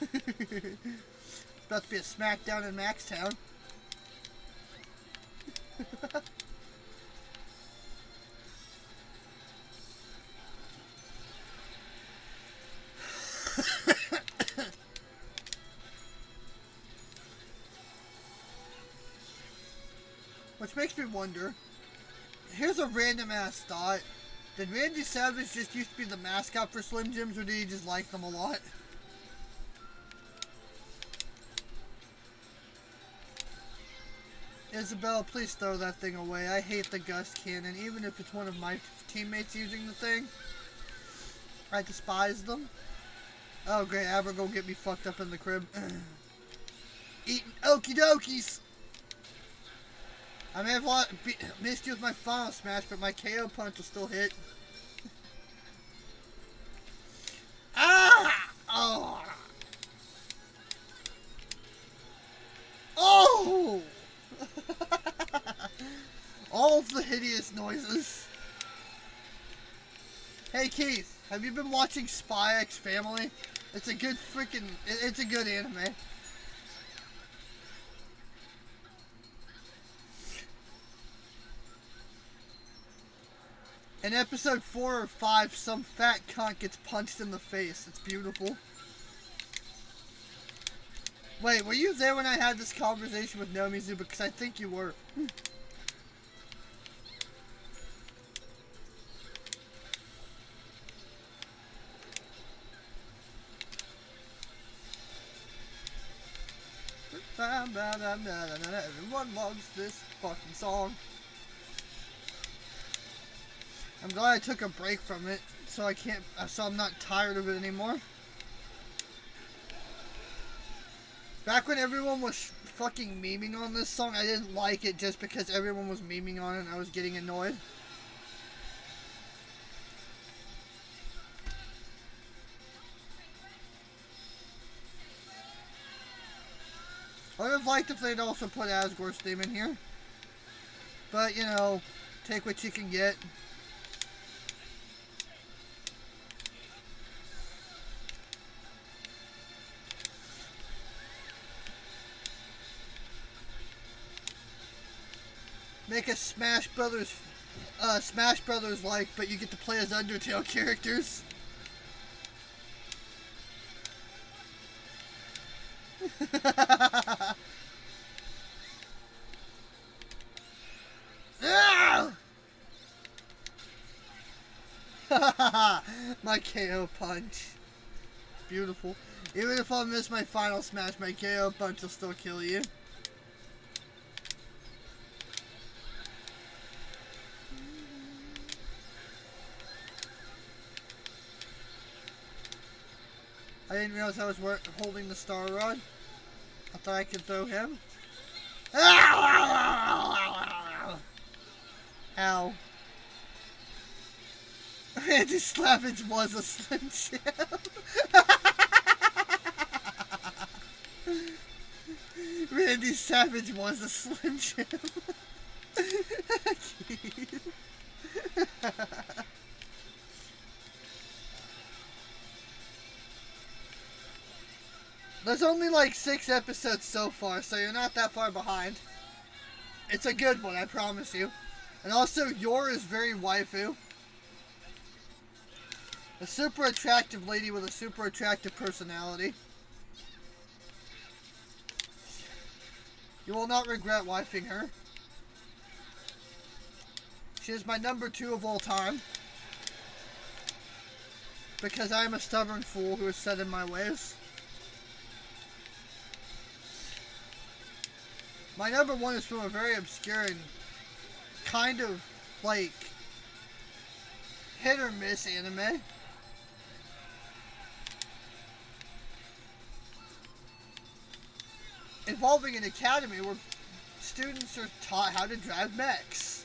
it's [laughs] about to be a smackdown in Maxtown. [laughs] Which makes me wonder, here's a random ass thought. Did Randy Savage just used to be the mascot for Slim Jims or did he just like them a lot? Isabelle, please throw that thing away. I hate the gust cannon, even if it's one of my teammates using the thing. I despise them. Oh great, Abra go get me fucked up in the crib. [clears throat] Eating okie dokies! I may have missed you with my final smash, but my KO punch will still hit. ah! Oh! Oh! [laughs] All the hideous noises. Hey Keith, have you been watching Spy X Family? It's a good freaking, it's a good anime. In episode 4 or 5, some fat cunt gets punched in the face. It's beautiful. Wait, were you there when I had this conversation with Nomizu? Because I think you were. Hmm. [laughs] Everyone loves this fucking song. I'm glad I took a break from it, so I can't, uh, so I'm not tired of it anymore. Back when everyone was fucking memeing on this song, I didn't like it just because everyone was memeing on it and I was getting annoyed. I would have liked if they'd also put Asgore's theme in here. But, you know, take what you can get. Make a Smash Brothers, uh, Smash Brothers like, but you get to play as Undertale [laughs] characters. [laughs] my KO punch. Beautiful. Even if I miss my final smash, my KO punch will still kill you. I didn't realize I was holding the star rod. I thought I could throw him. [laughs] Ow! [laughs] [laughs] Randy Savage was a Slim Jim. Randy Savage was a Slim Jim. There's only like six episodes so far, so you're not that far behind. It's a good one, I promise you. And also, Yor is very waifu. A super attractive lady with a super attractive personality. You will not regret wifing her. She is my number two of all time. Because I am a stubborn fool who is set in my ways. My number one is from a very obscure and kind of like hit or miss anime. Involving an academy where students are taught how to drive mechs.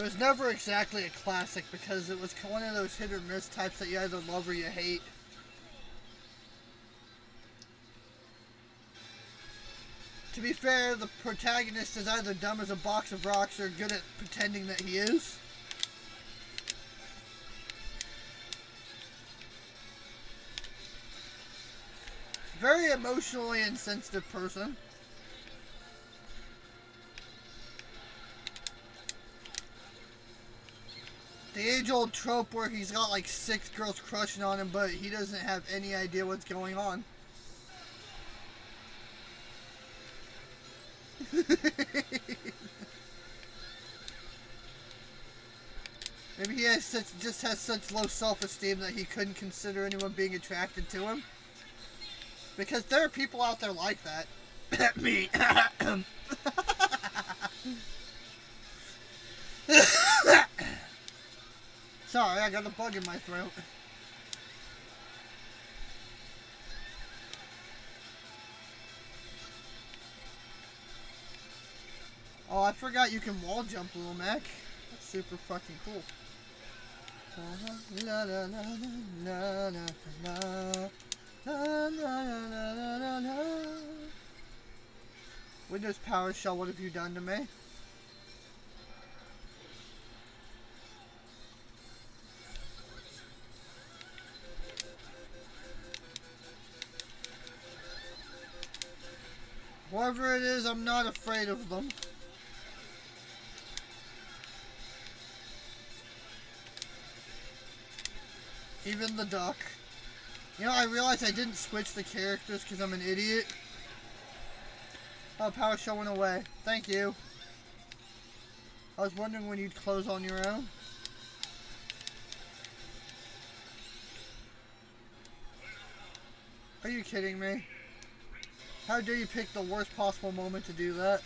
It was never exactly a classic because it was one of those hit or miss types that you either love or you hate. To be fair, the protagonist is either dumb as a box of rocks or good at pretending that he is. Very emotionally insensitive person. The age-old trope where he's got like six girls crushing on him, but he doesn't have any idea what's going on. [laughs] Maybe he has such just has such low self-esteem that he couldn't consider anyone being attracted to him. Because there are people out there like that. [coughs] Me. [coughs] [laughs] Sorry, I got a bug in my throat. Oh, I forgot you can wall jump, little Mac. That's super fucking cool. Windows PowerShell, what have you done to me? Whoever it is, I'm not afraid of them. Even the duck. You know, I realized I didn't switch the characters because I'm an idiot. Oh, PowerShell went away. Thank you. I was wondering when you'd close on your own. Are you kidding me? How dare you pick the worst possible moment to do that?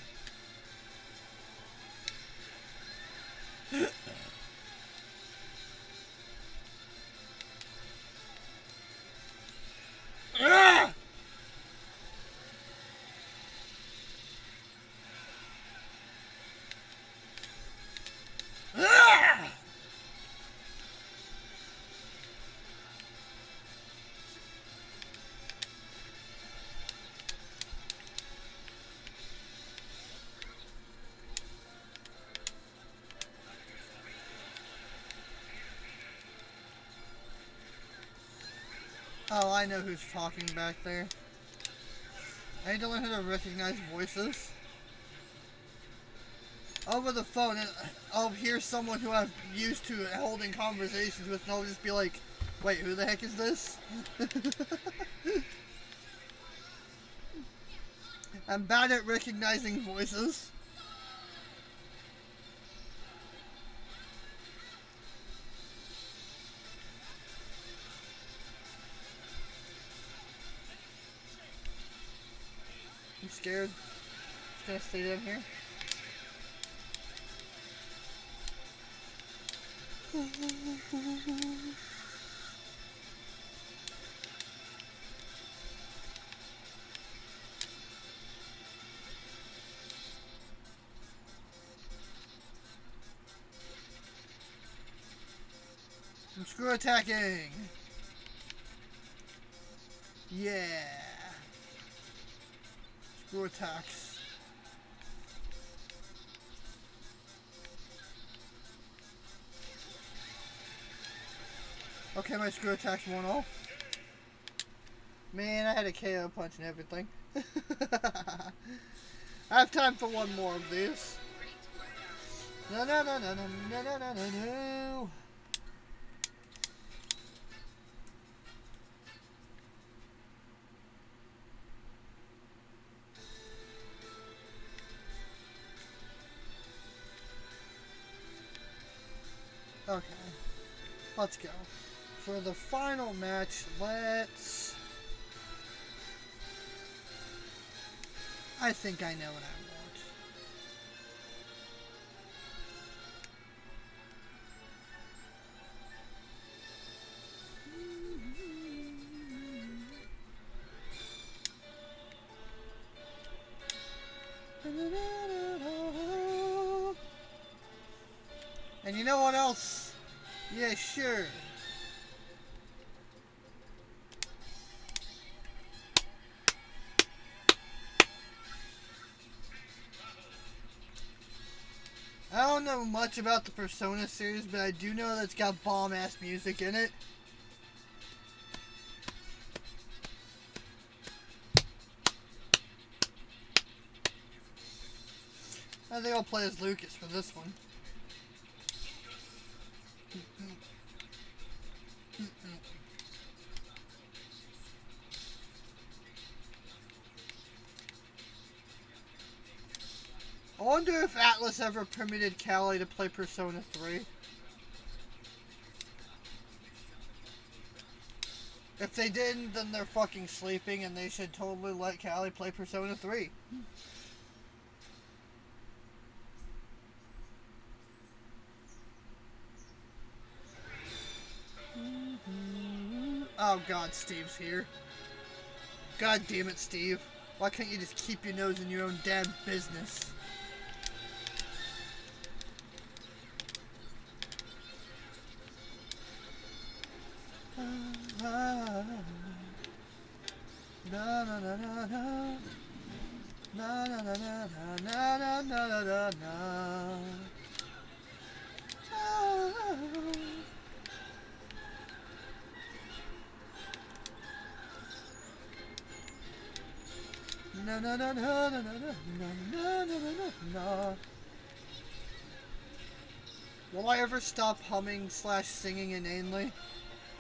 I know who's talking back there. I need to learn how to recognize voices. Over the phone, and I'll hear someone who I'm used to holding conversations with, and I'll just be like, wait, who the heck is this? [laughs] I'm bad at recognizing voices. scared. It's gonna stay down here. Some screw attacking! Yeah! Okay, my screw attacks went off. Man, I had a KO punch and everything. [laughs] I have time for one more of these. No, no, no, no, no, no, no, no, no, let's go. For the final match, let's... I think I know what I want. Yeah, sure. I don't know much about the Persona series, but I do know that it's got bomb-ass music in it. I think I'll play as Lucas for this one. Wonder if Atlus ever permitted Callie to play Persona 3. If they didn't, then they're fucking sleeping and they should totally let Callie play Persona 3. Mm-hmm. Oh god, Steve's here. God damn it, Steve. Why can't you just keep your nose in your own damn business? Na na na na na Na na na na na Will I ever stop humming slash singing inanely?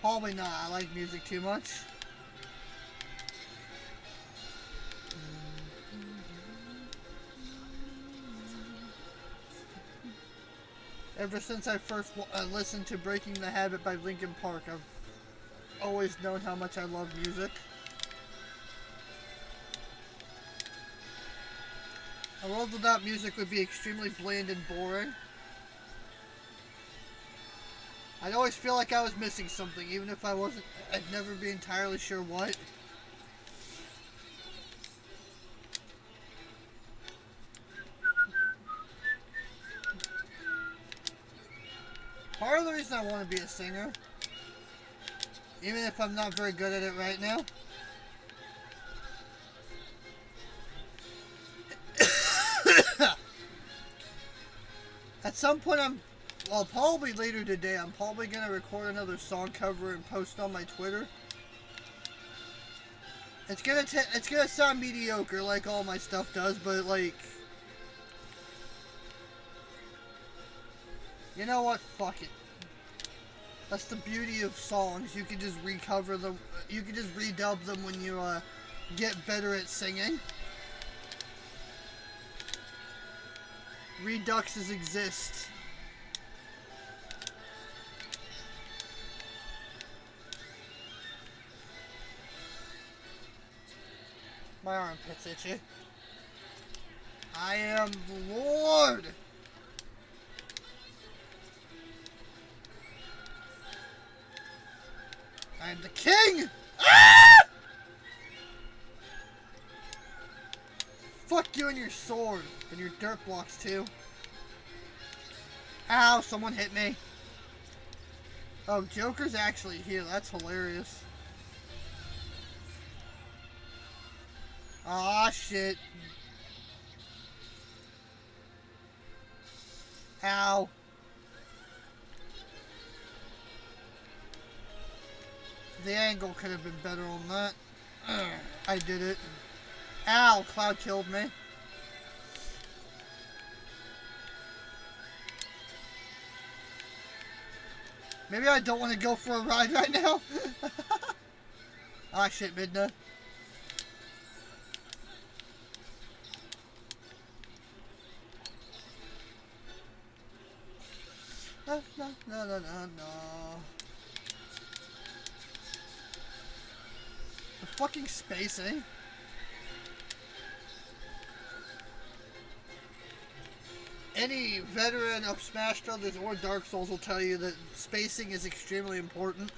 Probably not. I like music too much. Ever since I first uh, listened to Breaking the Habit by Linkin Park, I've always known how much I love music. A world without music would be extremely bland and boring. I'd always feel like I was missing something, even if I wasn't, I'd never be entirely sure what. Part of the reason I want to be a singer, even if I'm not very good at it right now, [coughs] At some point, I'm, well, probably later today, I'm probably going to record another song cover and post on my Twitter. It's gonna it's gonna sound mediocre like all my stuff does, but like, you know what? Fuck it. That's the beauty of songs. You can just recover them. You can just redub them when you uh, get better at singing. Reduxes exist. My armpit's itchy. I am the Lord! I am the King! Ah! Fuck you and your sword. And your dirt blocks too. Ow, someone hit me. Oh, Joker's actually here. That's hilarious. Ah, shit. Ow. The angle could have been better on that. [clears throat] I did it. Ow, Cloud killed me. Maybe I don't want to go for a ride right now. [laughs] ah, shit, Midna. No, no, no, no, no. The fucking spacing. Eh? Any veteran of Smash Brothers or Dark Souls will tell you that spacing is extremely important.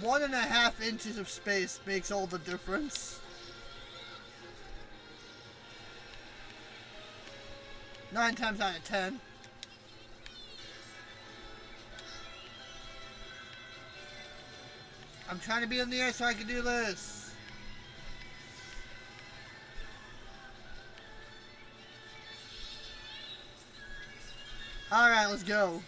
One and a half inches of space makes all the difference. Nine times out of ten. I'm trying to be in the air so I can do this. Alright, let's go.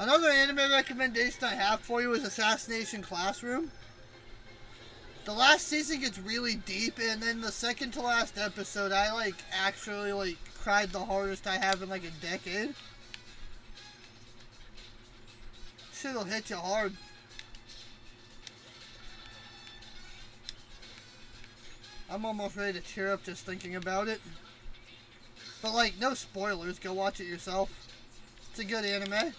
Another anime recommendation I have for you is Assassination Classroom. The last season gets really deep, and then the second to last episode, I like actually like cried the hardest I have in like a decade. Shit'll hit you hard. I'm almost ready to tear up just thinking about it. But like, no spoilers, go watch it yourself. It's a good anime.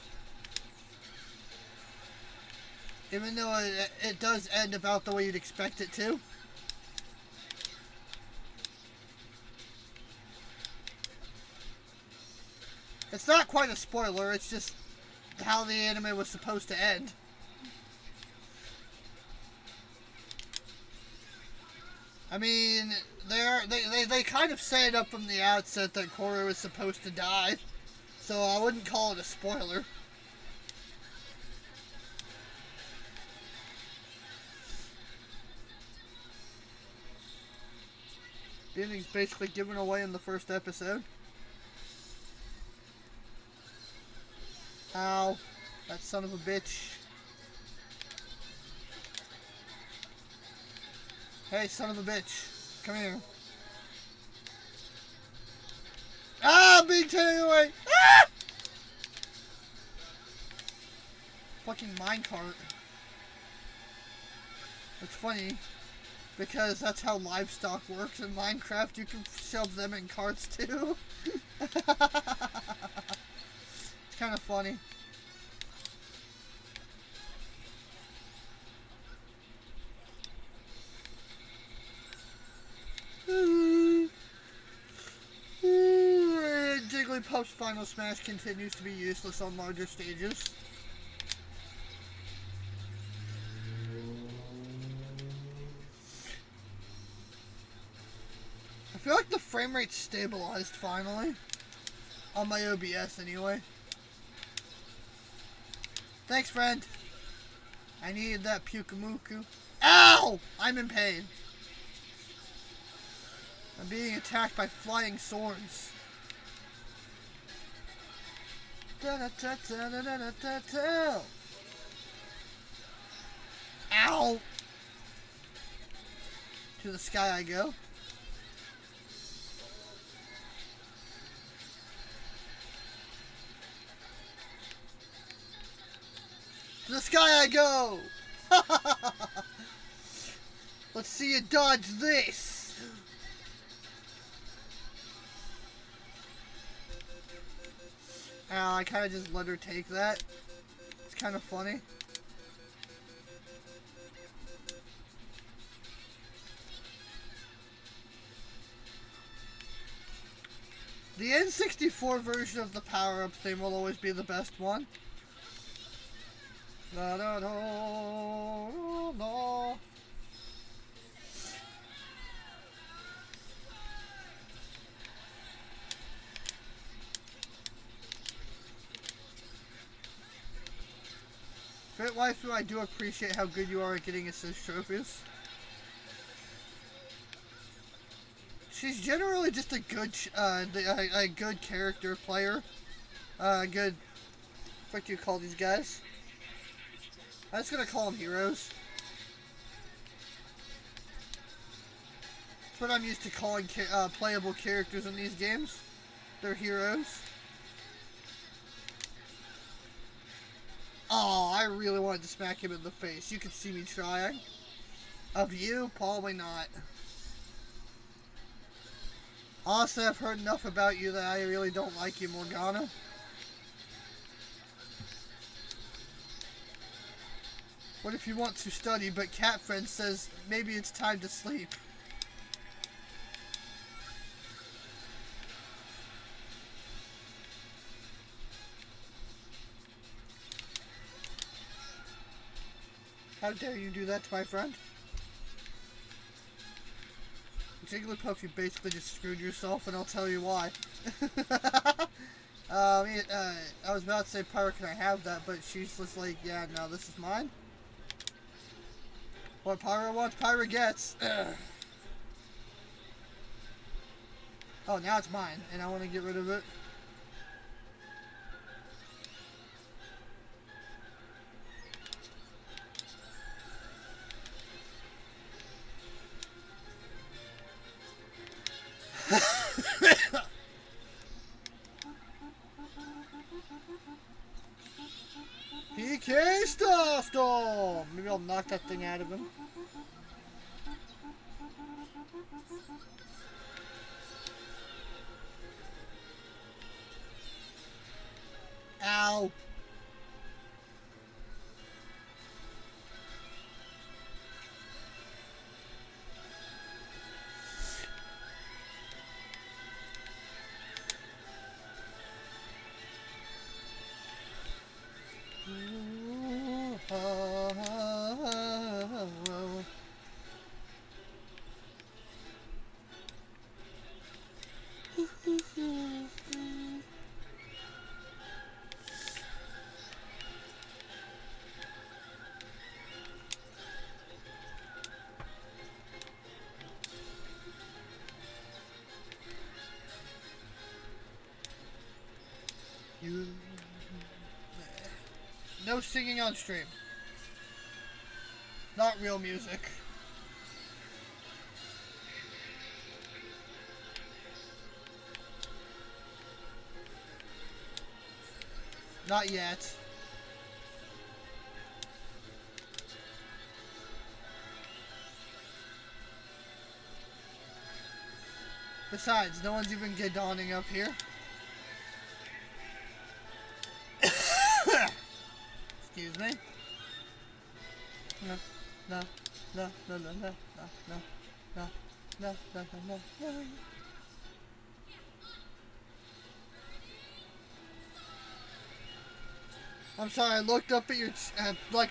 Even though it, it does end about the way you'd expect it to. It's not quite a spoiler, it's just how the anime was supposed to end. I mean, they're, they, they, they kind of set up from the outset that Koro was supposed to die, so I wouldn't call it a spoiler. Ending's basically given away in the first episode. Ow. That son of a bitch. Hey, son of a bitch. Come here. Ah, being taken away. Ah! Fucking minecart. It's funny because that's how livestock works in Minecraft. You can shove them in carts too. [laughs] it's kind of funny. [laughs] Jigglypuff's final smash continues to be useless on larger stages. Frame rate stabilized finally. On my OBS anyway. Thanks, friend. I needed that Pyukumuku. Ow! I'm in pain. I'm being attacked by flying swords. -da -da -da. Ow! To the sky I go. Sky I go! [laughs] Let's see you dodge this! Oh, I kind of just let her take that. It's kind of funny. The N64 version of the power-up thing will always be the best one. La da da da. Fit Waifu, I do appreciate how good you are at getting assist trophies. She's generally just a good, uh, a, a good character player. Uh, good, what do you call these guys? I'm just gonna call them heroes. That's what I'm used to calling uh, playable characters in these games. They're heroes. Oh, I really wanted to smack him in the face. You could see me trying. Of you? Probably not. Honestly, I've heard enough about you that I really don't like you, Morgana. What if you want to study, but Cat Friend says maybe it's time to sleep? How dare you do that to my friend? Jigglypuff, you basically just screwed yourself, and I'll tell you why. [laughs] it, uh, I was about to say, Pyra, can I have that? But she's just like, yeah, no, this is mine. What Pyra wants, Pyra gets. oh, now it's mine, and I want to get rid of it. I'll knock that thing out of him. Ow! No singing on stream. Not real music. Not yet. Besides, no one's even Gedoning up here. No, no, no, no, no, no, no, no, no, no, no. I'm sorry, I looked up at your, uh, like,